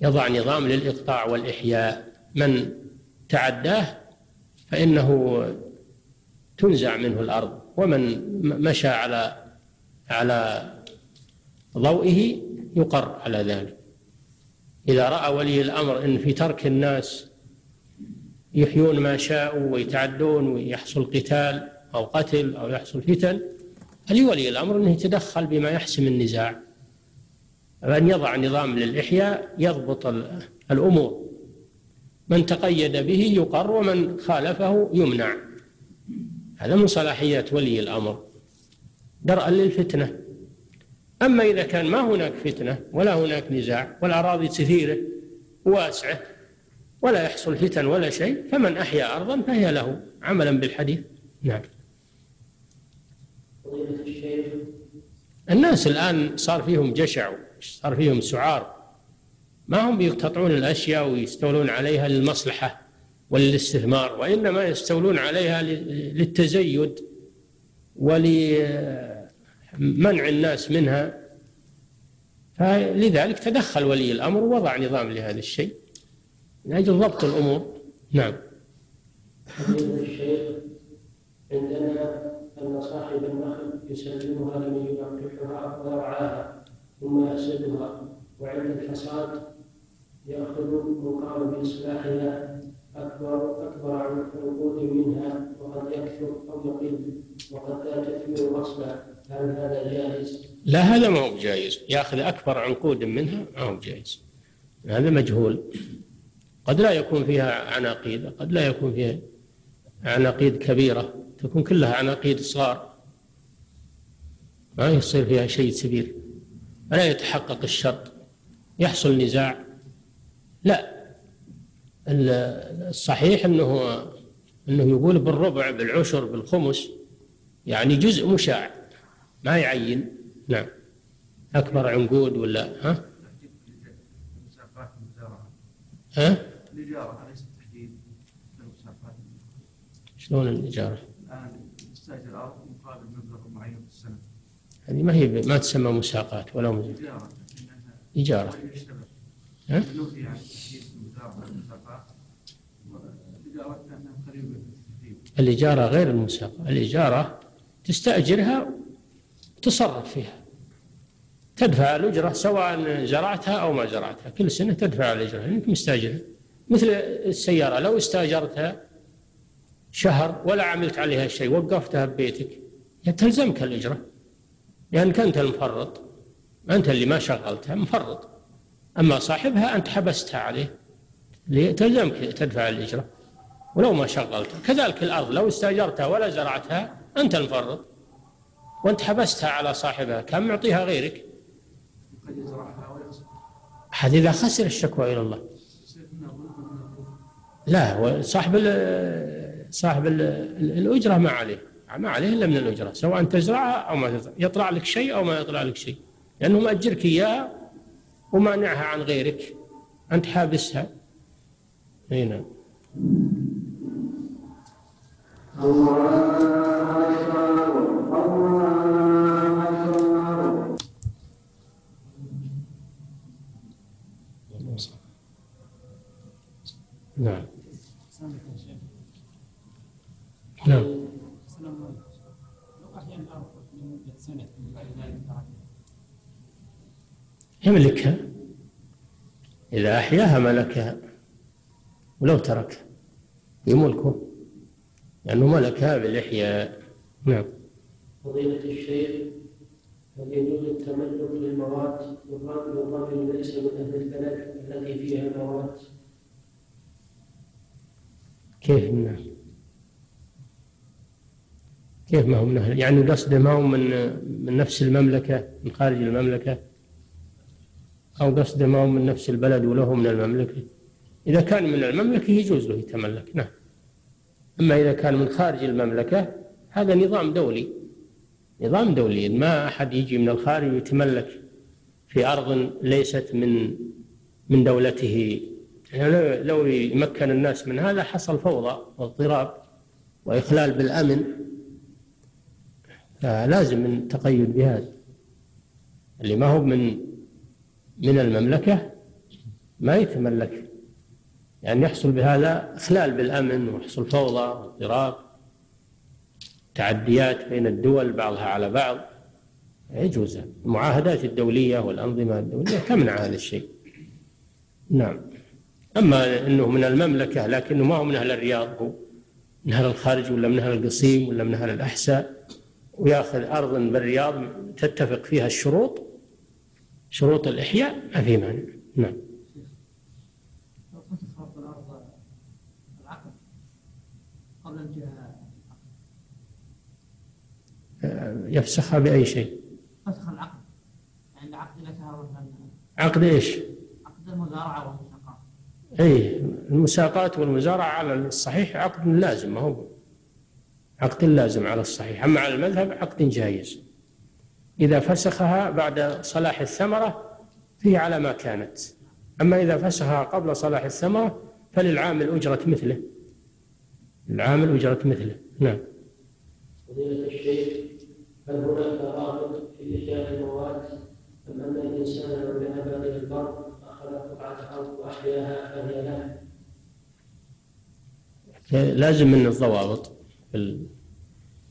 يضع نظام للإقطاع والإحياء. من تعداه فإنه تنزع منه الأرض. ومن مشى على على ضوئه يقر على ذلك. إذا رأى ولي الأمر أن في ترك الناس يحيون ما شاءوا ويتعدون ويحصل قتال أو قتل أو يحصل فتن فلولي الأمر أنه يتدخل بما يحسم النزاع. أن يضع نظام للإحياء يضبط الأمور. من تقيد به يقر ومن خالفه يمنع. هذا من صلاحيات ولي الأمر. درءا للفتنة. أما إذا كان ما هناك فتنة ولا هناك نزاع والأراضي كثيرة واسعة ولا يحصل فتن ولا شيء فمن أحيا أرضا فهي له. عملا بالحديث. نعم. الناس الآن صار فيهم جشع صار فيهم سعار. ما هم بيقتطعون الأشياء ويستولون عليها للمصلحة. وللاستثمار وإنما يستولون عليها للتزيد ولمنع الناس منها. فلذلك تدخل ولي الأمر ووضع نظام لهذا الشيء. من أجل ضبط الأمور. نعم. عندنا أن صاحب النخل يسلمها لمن يلقحها ويرعاها ثم يحسدها وعند الحصاد يأخذ مقام بإصلاحها أكبر أكبر عن عقود منها وقد يكثر أو يقل وقد لا تثمر أصلا هل هذا جائز؟ لا هذا ما هو جائز. ياخذ أكبر عنقود منها ما هو جائز. هذا مجهول. قد لا يكون فيها عناقيد قد لا يكون فيها عناقيد كبيرة. تكون كلها عناقيد صغار. ما يصير فيها شيء كبير. فلا يتحقق الشرط. يحصل نزاع. لا. الصحيح إنه إنه يقول بالربع بالعشر بالخمس يعني جزء مشاع ما يعين. نعم. أكبر عنقود ولا ها؟ ها؟ التحديد للمساقات شلون الاجاره يستأجر أرض مقابل مبلغ معين في السنة. هذه ما هي ما تسمى مساقات ولا مز- إجارة لكنها اجاره يشتغل ها نفي عن تحديد المزارعة والمساقات والإجارة كأنها قريبة من الإجارة غير المساقه الإجارة تستأجرها تصرف فيها. تدفع الأجرة سواء زرعتها أو ما زرعتها كل سنة تدفع الأجرة لأنك مستأجرها. مثل السيارة لو استأجرتها شهر ولا عملت عليها شيء وقفتها ببيتك تلزمك الأجرة. لأنك أنت المفرط أنت اللي ما شغلتها مفرط. أما صاحبها أنت حبستها عليه ليه؟ تلزمك تدفع الأجرة. ولو ما شغلتها كذلك الأرض لو استأجرتها ولا زرعتها أنت المفرط. وأنت حبستها على صاحبها. كان معطيها غيرك؟ هذا إذا خسر الشكوى إلى الله. لا صاحب ال صاحب ال الأجرة ما عليه. ما عليه إلا من الأجرة سواء تزرعها أو ما تزرع. يطلع لك شيء أو ما يطلع لك شيء. لأنه مأجرك إياها ومانعها عن غيرك. أنت حابسها. أي نعم نعم نعم السلام عليكم. لو أحيا الأرض لمدة سنة ثم بعد يملكها. إذا أحياها ملكها. ولو تركها. يملكه. لأنه ملكها بالإحياء نعم. فضيلة الشيخ هل يجوز التملك للمواد للرجل والرجل ليس من أهل البلد التي فيها مواد؟ كيف من كيف ما هو من أهل؟ يعني قصده ما هو من من نفس المملكة من خارج المملكة؟ أو قصده ما هو من نفس البلد وله من المملكة؟ إذا كان من المملكة يجوز له يتملك. نعم. أما إذا كان من خارج المملكة هذا نظام دولي. نظام دولي ما أحد يجي من الخارج ويتملك في أرض ليست من من دولته. يعني لو يمكن الناس من هذا حصل فوضى واضطراب وإخلال بالأمن. فلازم التقيد بهذا. اللي ما هو من من المملكة ما يتملك. يعني يحصل بهذا إخلال بالأمن ويحصل فوضى واضطراب تعديات بين الدول بعضها على بعض. يجوز المعاهدات الدولية والأنظمة الدولية تمنع هذا الشيء. نعم. أما أنه من المملكة لكنه ما هو من أهل الرياض هو من أهل الخارج ولا من أهل القصيم ولا من أهل الأحساء؟ ويأخذ أرض بالرياض تتفق فيها الشروط شروط الإحياء ما في مانع. نعم لو كنت فرض الأرض العقد قبل الجهة يفسخها بأي شيء؟ فسخ العقد. عند عقد ولا عقد إيش؟ عقد المزارعة والمساقات. أي المساقات والمزارعة على الصحيح عقد لازم ما هو عقد لازم على الصحيح. أما على المذهب عقد جائز إذا فسخها بعد صلاح الثمرة فهي على ما كانت. أما إذا فسخها قبل صلاح الثمرة فللعامل أجرة مثله. العامل أجرة مثله. نعم. فضيلة الشيخ هل هناك رابط في إيجاد المواد أم أن الإنسان لو ذهب إلى البر أخذ قطعة أرض وأحياها فهي له؟ لازم من الضوابط. ال-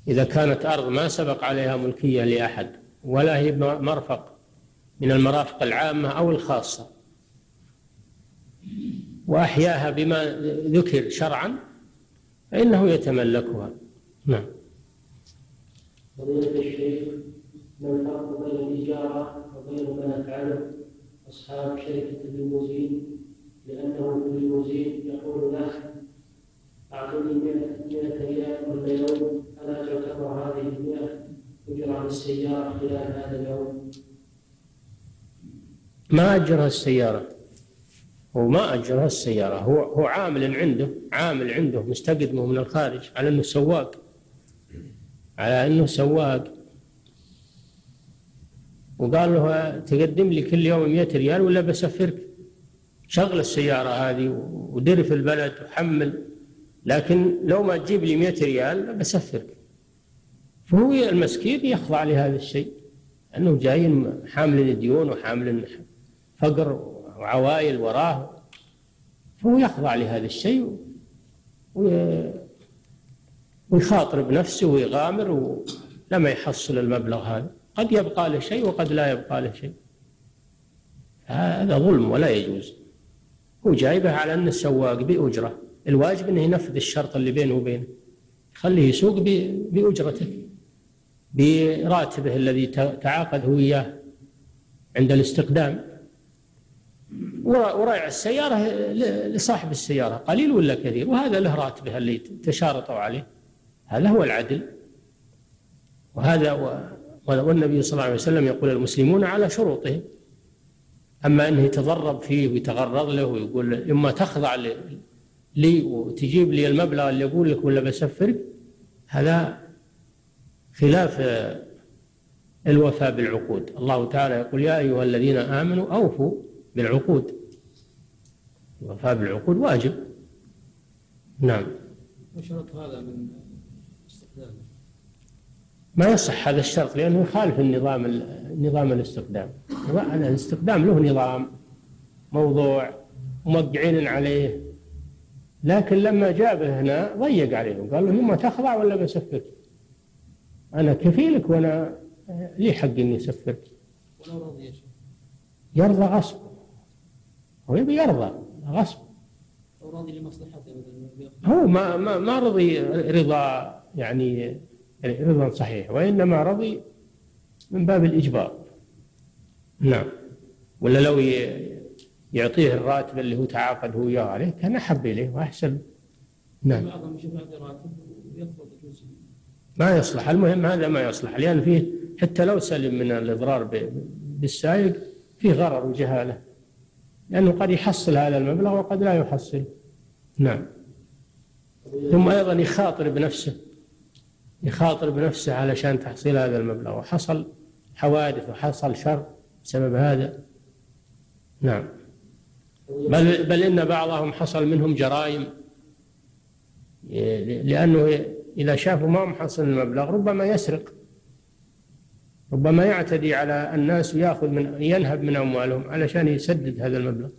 إذا كانت أرض ما سبق عليها ملكية لأحد ولا هي مرفق من المرافق العامة أو الخاصة وأحياها بما ذكر شرعا فإنه يتملكها. نعم. فضيلة الشيخ ما الفرق بين الإجارة وبين ما يفعله أصحاب شركة الليموزين؟ لأنه في الليموزين يقول له أعطني 100 100 ريال كل يوم ألا تعتبر هذه المئة أجرة للسيارة خلال هذا اليوم؟ ما أجرها السيارة؟ هو ما أجرها السيارة هو هو عامل عنده عامل عنده مستقدمه من الخارج على أنه سواق. على أنه سواق. وقال له تقدم لي كل يوم 100 ريال ولا بسفرك؟ شغل السيارة هذه ودر في البلد وحمل. لكن لو ما تجيب لي 100 ريال بسفرك. فهو المسكين يخضع لهذا الشيء. أنه جاي حامل ديون وحامل فقر وعوائل وراه فهو يخضع لهذا الشيء ويخاطر بنفسه ويغامر ولما يحصل المبلغ هذا. قد يبقى له شيء وقد لا يبقى له شيء. هذا ظلم ولا يجوز. هو جايبه على أنه سواق بأجرة. الواجب أنه ينفذ الشرط اللي بينه وبينه. خليه يسوق بأجرته براتبه الذي ت- تعاقد هو إياه عند الاستقدام. ورائع السيارة لصاحب السيارة قليل ولا كثير؟ وهذا له راتبه اللي تشارطوا عليه؟ هذا هو العدل. وهذا والنبي صلى الله عليه وسلم يقول المسلمون على شروطهم. أما أنه يتضرب فيه ويتغرض له ويقول إما تخضع لي وتجيب لي المبلغ اللي أقول لك ولا بسفرك؟ هذا خلاف الوفاء بالعقود. الله تعالى يقول يا أيها الذين آمنوا أوفوا بالعقود. الوفاء بالعقود واجب. نعم. وشرط هذا من استخدامه ما يصح هذا الشرط لأنه يخالف النظام نظام الاستخدام نظام- الاستخدام له نظام موضوع موقعين عليه. لكن لما جابه هنا ضيق عليهم قال له إما تخضع ولا بسفرك أنا كفيلك وأنا لي حق إني أسفرك. ولو رضي يرضى غصب هو يبي يرضى غصب. راضي لمصلحته هو ما ما ما رضي رضا يعني رضا صحيح وإنما رضي من باب الإجبار. نعم. ولا لو يعطيه الراتب اللي هو تعاقد هو وياه عليه كان أحب إليه وأحسن. نعم. ما يصلح. المهم هذا ما يصلح. لأن فيه حتى لو سلم من الإضرار بالسائق فيه غرر وجهالة. لأنه قد يحصل هذا المبلغ وقد لا يحصل. نعم. ثم أيضا يخاطر بنفسه يخاطر بنفسه علشان تحصيل هذا المبلغ. وحصل حوادث وحصل شر بسبب هذا. نعم. بل بل إن بعضهم حصل منهم جرائم لأنه إذا شافوا ما هم حصل المبلغ ربما يسرق. ربما يعتدي على الناس ويأخذ من ينهب من أموالهم علشان يسدد هذا المبلغ.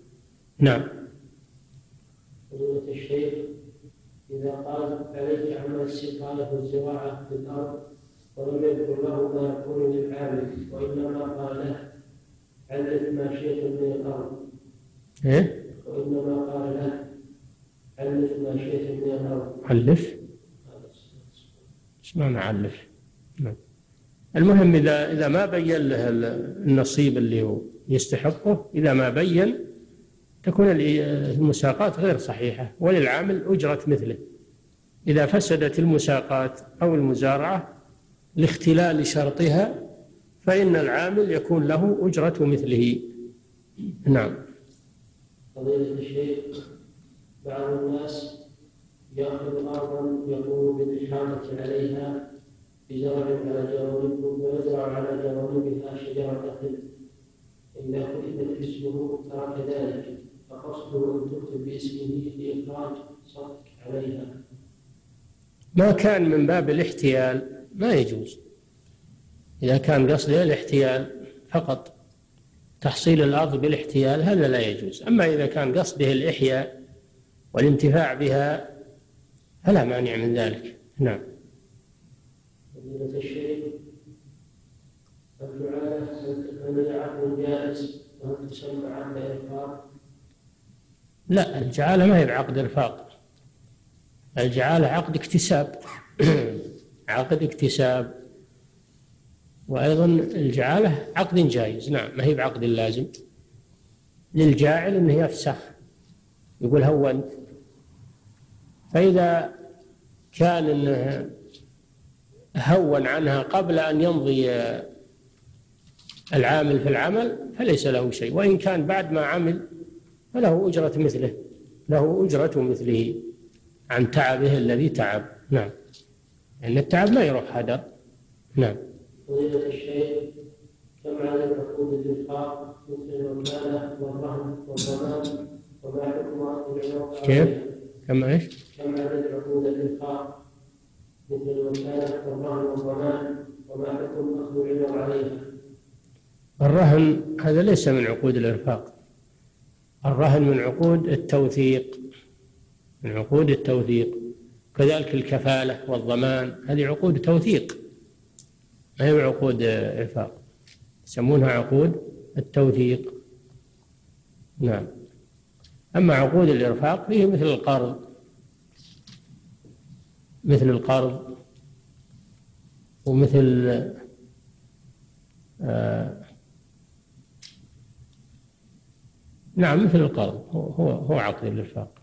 نعم. فضيلة الشيخ إذا قال عليك عمل السقاية والزراعة في الأرض؟ ولم يذكر له ما يكون للعامل وإنما قال له علف ما شئت من الأرض؟ إيه؟ وإنما قال له علف ما شئت من الأرض؟ علف. إيش معنى علف؟ نعم. المهم إذا إذا ما بين له النصيب اللي هو يستحقه إذا ما بين تكون المساقات غير صحيحة وللعامل أجرة مثله. إذا فسدت المساقات أو المزارعة لاختلال شرطها فإن العامل يكون له أجرة مثله. نعم. فضيلة الشيخ بعض الناس يأخذ أرضا يقوم بالإحاطة عليها بزرع على جوانب ويزرع على جوانبها شجرة نخل إذا كتبت اسمه ترك ذلك. فقصده أن تكتب باسمه لإخراج صك عليها. ما كان من باب الاحتيال ما يجوز. إذا كان قصده الاحتيال فقط تحصيل الأرض بالاحتيال هذا لا يجوز. أما إذا كان قصده الإحياء والانتفاع بها فلا مانع من ذلك. نعم. وهل تسمى عقد؟ لا الجعالة ما هي بعقد إرفاق الجعالة عقد اكتساب. عقد اكتساب. وأيضا الجعالة عقد جائز. نعم ما هي بعقد لازم للجاعل أنه يفسخ. يقول هونت فإذا كان أنه هون عنها قبل أن يمضي العامل في العمل فليس له شيء وإن كان بعد ما عمل فله أجرة مثله له أجرة مثله عن تعبه الذي تعب. نعم. لأن التعب ما يروح هدر نعم. فضيلة الشيخ كم عدد عقود الإنفاق مثل الوكالة والرهن والضمان؟ وما حكم كيف؟ كم إيش؟ كم عدد عقود الإنفاق؟ والرهن والضمان وما الرهن هذا ليس من عقود الإرفاق. الرهن من عقود التوثيق من عقود التوثيق. كذلك الكفالة والضمان هذه عقود توثيق ما هي عقود إرفاق؟ يسمونها عقود التوثيق. نعم. أما عقود الإرفاق فيه مثل القرض. مثل القرض ومثل آه نعم مثل القرض. هو هو عقد الإرفاق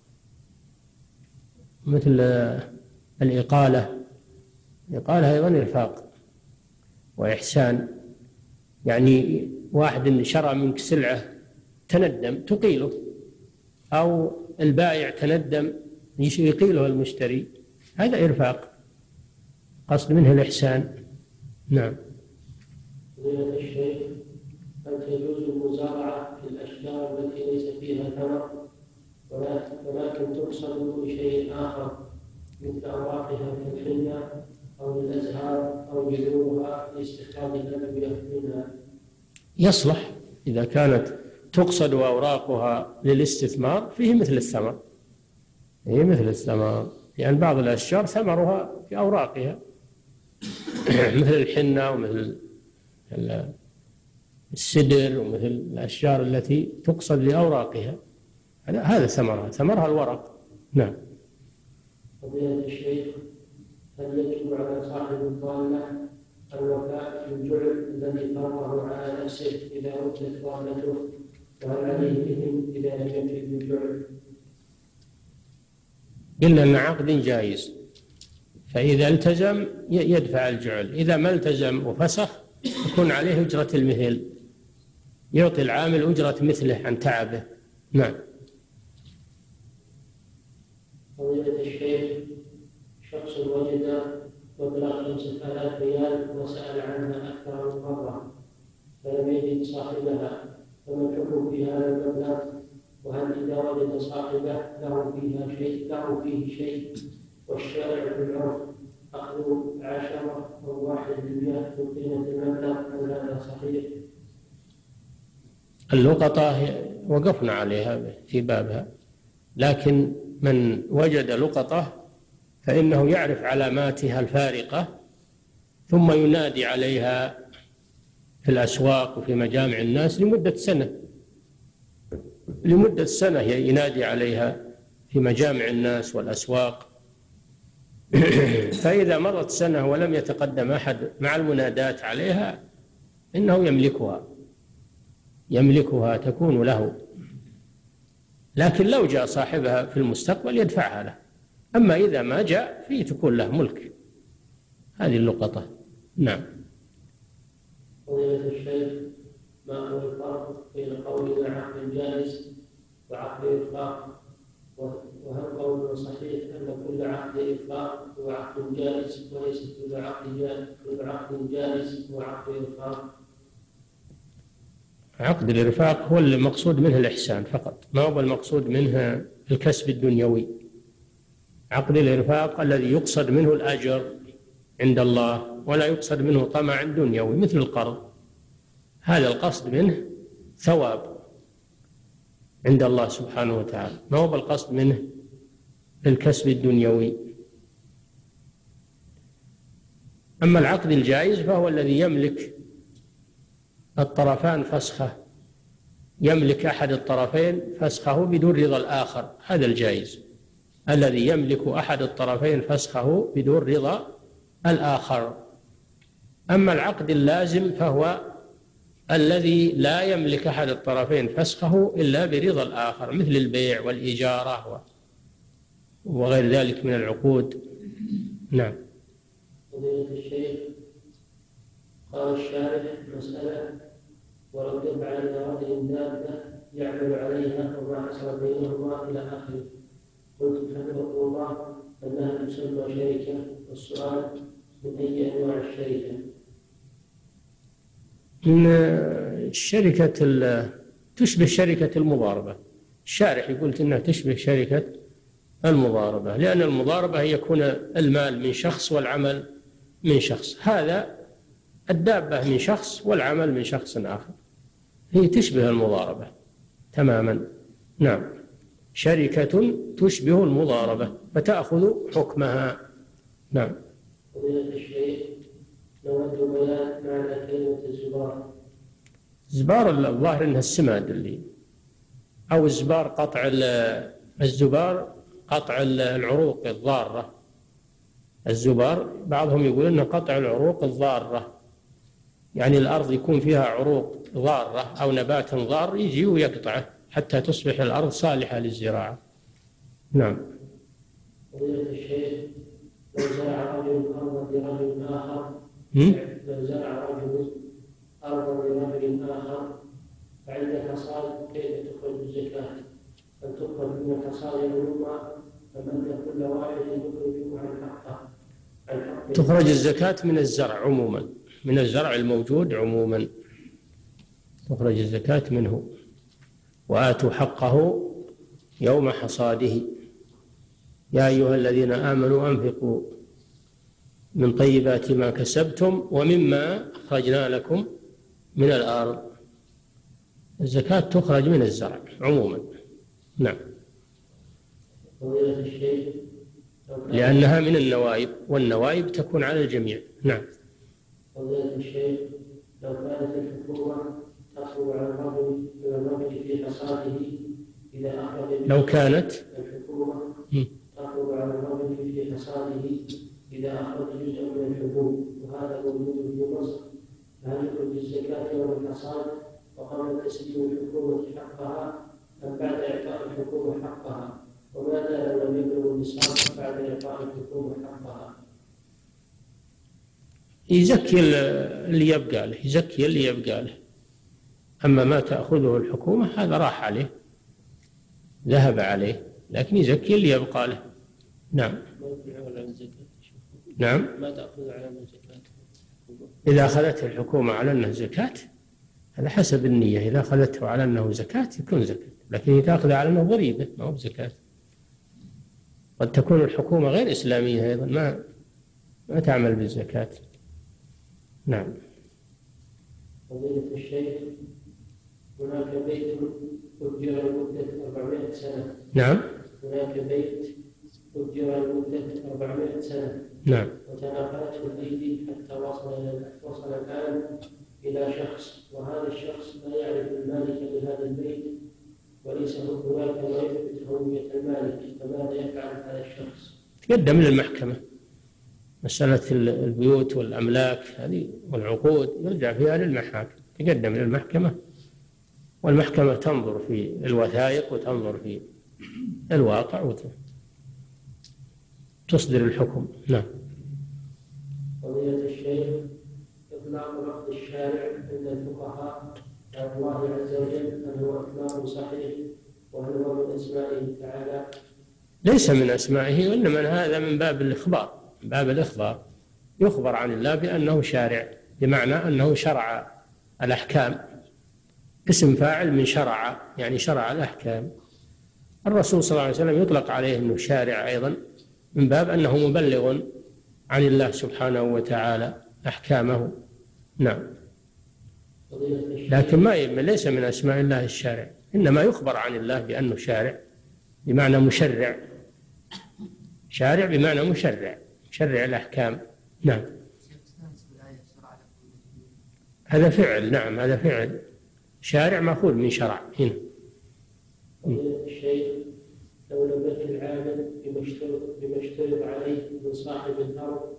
مثل آه، الإقالة. الإقالة أيضا إرفاق وإحسان. يعني واحد شرى منك سلعة تندم تقيله. أو البائع تندم يقيله المشتري. هذا إرفاق. قصد منه الإحسان. نعم. فضيلة الشيخ هل تجوز المزارعة في الأشجار التي ليس فيها ثمر؟ ولكن تقصد لشيء آخر مثل أوراقها كالحنة أو الأزهار أو جذورها لاستخراج الأدوية منها يصلح. إذا كانت تقصد أوراقها للاستثمار فيه مثل الثمر. هي مثل الثمر لأن يعني بعض الأشجار ثمرها في أوراقها. مثل الحنة ومثل السدر ومثل الأشجار التي تقصد لأوراقها. هذا ثمرها. ثمرها الورق. نعم. فضيلة الشيخ هل يجب على صاحب الضالة الوفاء في الجعل الذي فرضه على نفسه إذا ردت ضالته وهل عليه إذا لم يفي بالجعل؟ إلا أن عقد جائز. فإذا التزم يدفع الجعل. إذا ما التزم وفسخ يكون عليه أجرة المثل يعطي العامل أجرة مثله عن تعبه. نعم. فضيلة الشيخ شخص وجد مبلغ خمسة آلاف ريال وسأل عنها أكثر من مرة فلم يجد صاحبها فما الحكم في هذا المبلغ؟ وهل إذا وجد صاحبه له فيها شيء؟ له فيه شيء. والشارع في العرف أخذ عشرة أو واحد بالمئة من قيمة المبلغ هل هذا صحيح؟ اللقطة وقفنا عليها في بابها. لكن من وجد لقطة فإنه يعرف علاماتها الفارقة ثم ينادي عليها في الأسواق وفي مجامع الناس لمدة سنة. لمدة سنة ينادي عليها في مجامع الناس والأسواق. فإذا مرت سنة ولم يتقدم أحد مع المنادات عليها إنه يملكها. يملكها تكون له. لكن لو جاء صاحبها في المستقبل يدفعها له. أما إذا ما جاء فيه تكون له ملك. هذه اللقطة. نعم. الشيخ ما هو الفرق بين قولنا عقد جائز وعقد إطلاق. وهل قول صحيح أن كل عقد إطلاق هو عقد جائز وليس كل عقد جائز كل عقد جائز هو عقد إطلاق. عقد الإرفاق هو المقصود منه الإحسان فقط ما هو المقصود منه الكسب الدنيوي. عقد الإرفاق الذي يقصد منه الأجر عند الله ولا يقصد منه طمع دنيوي مثل القرض. هذا القصد منه ثواب عند الله سبحانه وتعالى. ما هو بالقصد منه؟ الكسب الدنيوي. أما العقد الجائز فهو الذي يملك الطرفان فسخة. يملك أحد الطرفين فسخه بدون رضا الآخر. هذا الجائز. الذي يملك أحد الطرفين فسخه بدون رضا الآخر. أما العقد اللازم فهو الذي لا يملك أحد الطرفين فسخه إلا برضا الآخر مثل البيع والإجارة وغير ذلك من العقود. نعم. فضيلة قال الشارح مسألة ولو دفع إلى رجل دابة يعمل عليها وما حصل بينهما إلى آخره. قلت حفظه الله أنها تسمى شركة؟ والسؤال من أي أنواع الشركة؟ من شركة تشبه شركة المضاربة. الشارح يقول إنها تشبه شركة المضاربة لأن المضاربة يكون المال من شخص والعمل من شخص. هذا الدابة من شخص والعمل من شخص آخر. هي تشبه المضاربة تماما. نعم. شركة تشبه المضاربة فتأخذ حكمها. نعم. بيان معنى كلمة الزبار. الزبار الظاهر إنها السماد اللي أو الزبار قطع الزبار قطع العروق الضارة. الزبار بعضهم يقول انه قطع العروق الضارة. يعني الأرض يكون فيها عروق ضارة أو نبات ضار يجي ويقطعه حتى تصبح الأرض صالحة للزراعة. نعم. فضيلة الشيخ لو زرع رجل أرضا لرجل آخر لو زرع رجل أرضا آخر فعند الحصاد كيف تخرج الزكاة؟ هل تخرج من الحصاد عموما أم أن كل واحد يخرج؟ عن حقه. تخرج الزكاة من الزرع عموما. من الزرع الموجود عموما. تخرج الزكاة منه. وآتوا حقه يوم حصاده. يا أيها الذين آمنوا أنفقوا. من طيبات ما كسبتم ومما أخرجنا لكم من الأرض. الزكاة تخرج من الزرع عموما. نعم. لأنها من النوائب والنوائب تكون على الجميع. نعم. فضيلة الشيخ لو كانت الحكومة تطلب على الرجل في حصاده إذا لو كانت الحكومة. تطلب على الرجل في حصاده. إذا أخرج جزءا من الحبوب وهذا موجود في مصر. فهل يخرج الزكاة يوم الحصاد وقبل تسليم الحكومة حقها أم بعد إعطاء الحكومة حقها؟ وماذا لو لم يبلغ النصاب بعد إعطاء الحكومة حقها؟ يزكي اللي يبقى له يزكي اللي يبقى له. أما ما تأخذه الحكومة هذا راح عليه ذهب عليه لكن يزكي اللي يبقى له. نعم ما يكون على الزكاة نعم. ما تأخذ على الزكاة إذا أخذته الحكومة على أنه زكاة هذا حسب النية. إذا أخذته على أنه زكاة يكون زكاة لكن إذا أخذ على أنه ضريبة ما هو بزكاة. قد تكون الحكومة غير إسلامية أيضا ما ما تعمل بالزكاة. نعم. فضيلة الشيخ هناك بيت أجر لمدة 400 سنة. نعم. هناك بيت أجر لمدة 400 سنة. نعم. وتناقلته الأيدي حتى وصل وصل الآن إلى شخص وهذا الشخص لا يعرف المالك لهذا البيت وليس هناك ما يثبت هوية المالك. فماذا يفعل هذا الشخص؟ تقدم للمحكمة مسألة البيوت والأملاك هذه والعقود يرجع فيها للمحاكم تقدم للمحكمة. والمحكمة تنظر في الوثائق وتنظر في الواقع وتصدر الحكم. نعم. فضيلة الشيخ إطلاق لفظ الشارع عند الفقهاء على الله عز وجل هل هو إطلاق صحيح وهل هو من أسمائه تعالى؟ ليس من أسمائه وإنما هذا من باب الإخبار. من باب الإخبار. يخبر عن الله بأنه شارع بمعنى أنه شرع الأحكام. اسم فاعل من شرع يعني شرع الأحكام. الرسول صلى الله عليه وسلم يطلق عليه أنه شارع أيضا. من باب أنه مبلغ عن الله سبحانه وتعالى أحكامه. نعم. لكن ما ليس من أسماء الله الشارع. إنما يخبر عن الله بأنه شارع بمعنى مشرع. شارع بمعنى مشرع مشرع الأحكام. نعم. هذا فعل نعم هذا فعل. شارع مأخوذ من شرع. هنا. الشيخ لو لم يكن العامل بما اشترط عليه من صاحب الأرض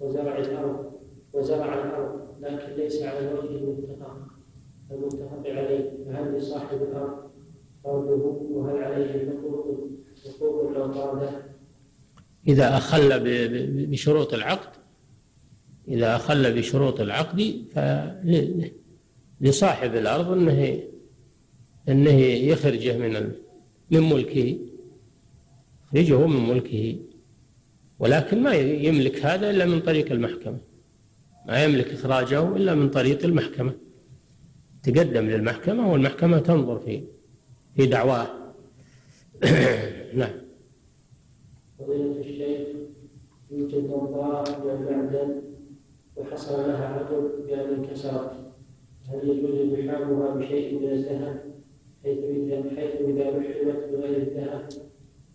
وزرع الأرض وزرع الأرض لكن ليس على الوجه المتفق المتفق عليه فهل لصاحب الأرض أرضه وهل عليه حقوق حقوق لو طرده؟ إذا أخل بشروط العقد إذا أخل بشروط العقد فلصاحب الأرض أنه أنه يخرجه من من ملكه. يخرجه من ملكه ولكن ما يملك هذا إلا من طريق المحكمة. ما يملك إخراجه إلا من طريق المحكمة. تقدم للمحكمة والمحكمة تنظر في في دعواه. نعم. فضيلة الشيخ يوجد نظارة من المعدن وحصل لها عقد بأن انكسرت. هل يجوز لحامها بشيء من الذهب حيث إذا حيث إذا لحمت بغير الذهب؟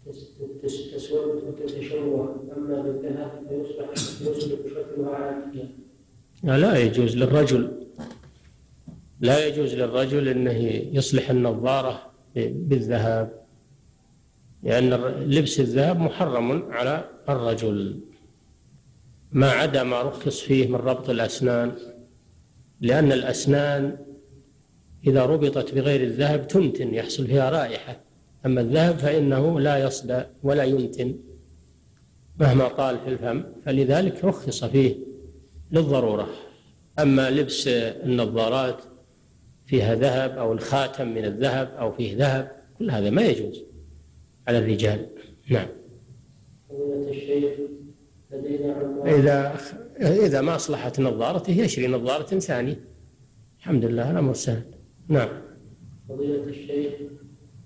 تسود وتتشوه أما بالذهب فيصبح يصبح شكلها عاديا لا يجوز للرجل. لا يجوز للرجل انه يصلح النظارة بالذهب الر- لبس الذهب محرم على الرجل. ما عدا ما رخص فيه من ربط الأسنان لأن الأسنان إذا ربطت بغير الذهب تنتن يحصل فيها رائحة. أما الذهب فإنه لا يصدى ولا ينتن مهما طال في الفم فلذلك رخص فيه للضرورة. أما لبس النظارات فيها ذهب أو الخاتم من الذهب أو فيه ذهب كل هذا ما يجوز على الرجال. نعم. إذا إذا ما أصلحت نظارته يشري نظارة ثانية. الحمد لله الأمر سهل. نعم. فضيلة الشيخ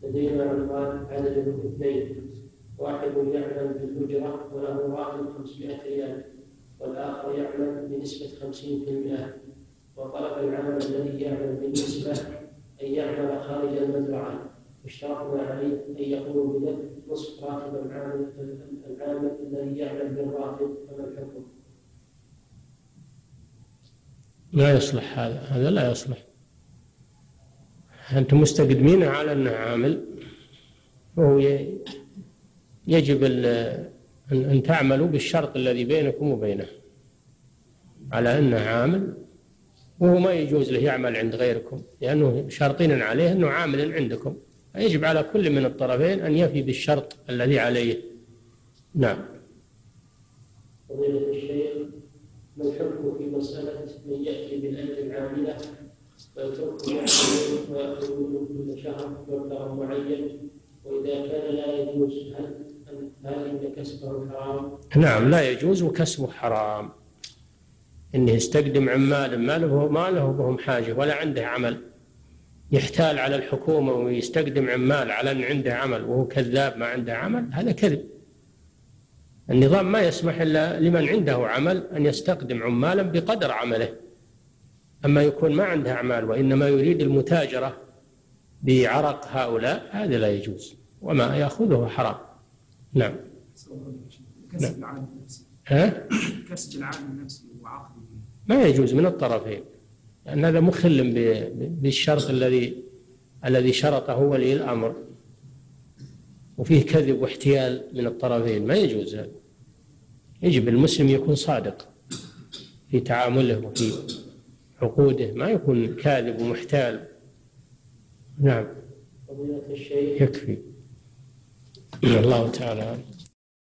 لدينا عنوان عدد اثنين واحد يعمل بالأجرة وله راتب 500 ريال والآخر يعمل بنسبة 50% وطلب العمل الذي يعمل بالنسبة أن يعمل خارج المزرعة. اشترطنا عليه أن يقوم بنصف راتب العامل العامل الذي يعمل بالراتب فما الحكم؟ لا يصلح هذا. هذا لا يصلح. أنتم مستقدمين على أنه عامل وهو يجب أن تعملوا بالشرط الذي بينكم وبينه. على أنه عامل وهو ما يجوز له يعمل عند غيركم لأنه شرطين عليه أنه عامل عندكم. فيجب على كل من الطرفين أن يفي بالشرط الذي عليه. نعم. فضيلة الشيخ ما الحكم في مسألة من يأتي بالأيدي العاملة؟ معين وإذا كان لا يجوز هل هل كسبه حرام؟ نعم لا يجوز وكسبه حرام. إنه يستقدم عمال ما له ما له بهم حاجة ولا عنده عمل. يحتال على الحكومة ويستقدم عمال على أن عنده عمل وهو كذاب ما عنده عمل هذا كذب. النظام ما يسمح إلا لمن عنده عمل أن يستقدم عمالا بقدر عمله. أما يكون ما عنده أعمال وإنما يريد المتاجرة بعرق هؤلاء هذا لا يجوز وما يأخذه حرام. نعم. كسب العالم النفسي. ها؟ كسب العالم النفسي وعقده ما يجوز من الطرفين لأن هذا مخل بالشرط الذي الذي شرطه ولي الأمر. وفيه كذب واحتيال من الطرفين ما يجوز هذا. يجب المسلم يكون صادق في تعامله وفي عقوده ما يكون كاذب ومحتال. نعم. فضيلة الشيخ. يكفي. الله تعالى.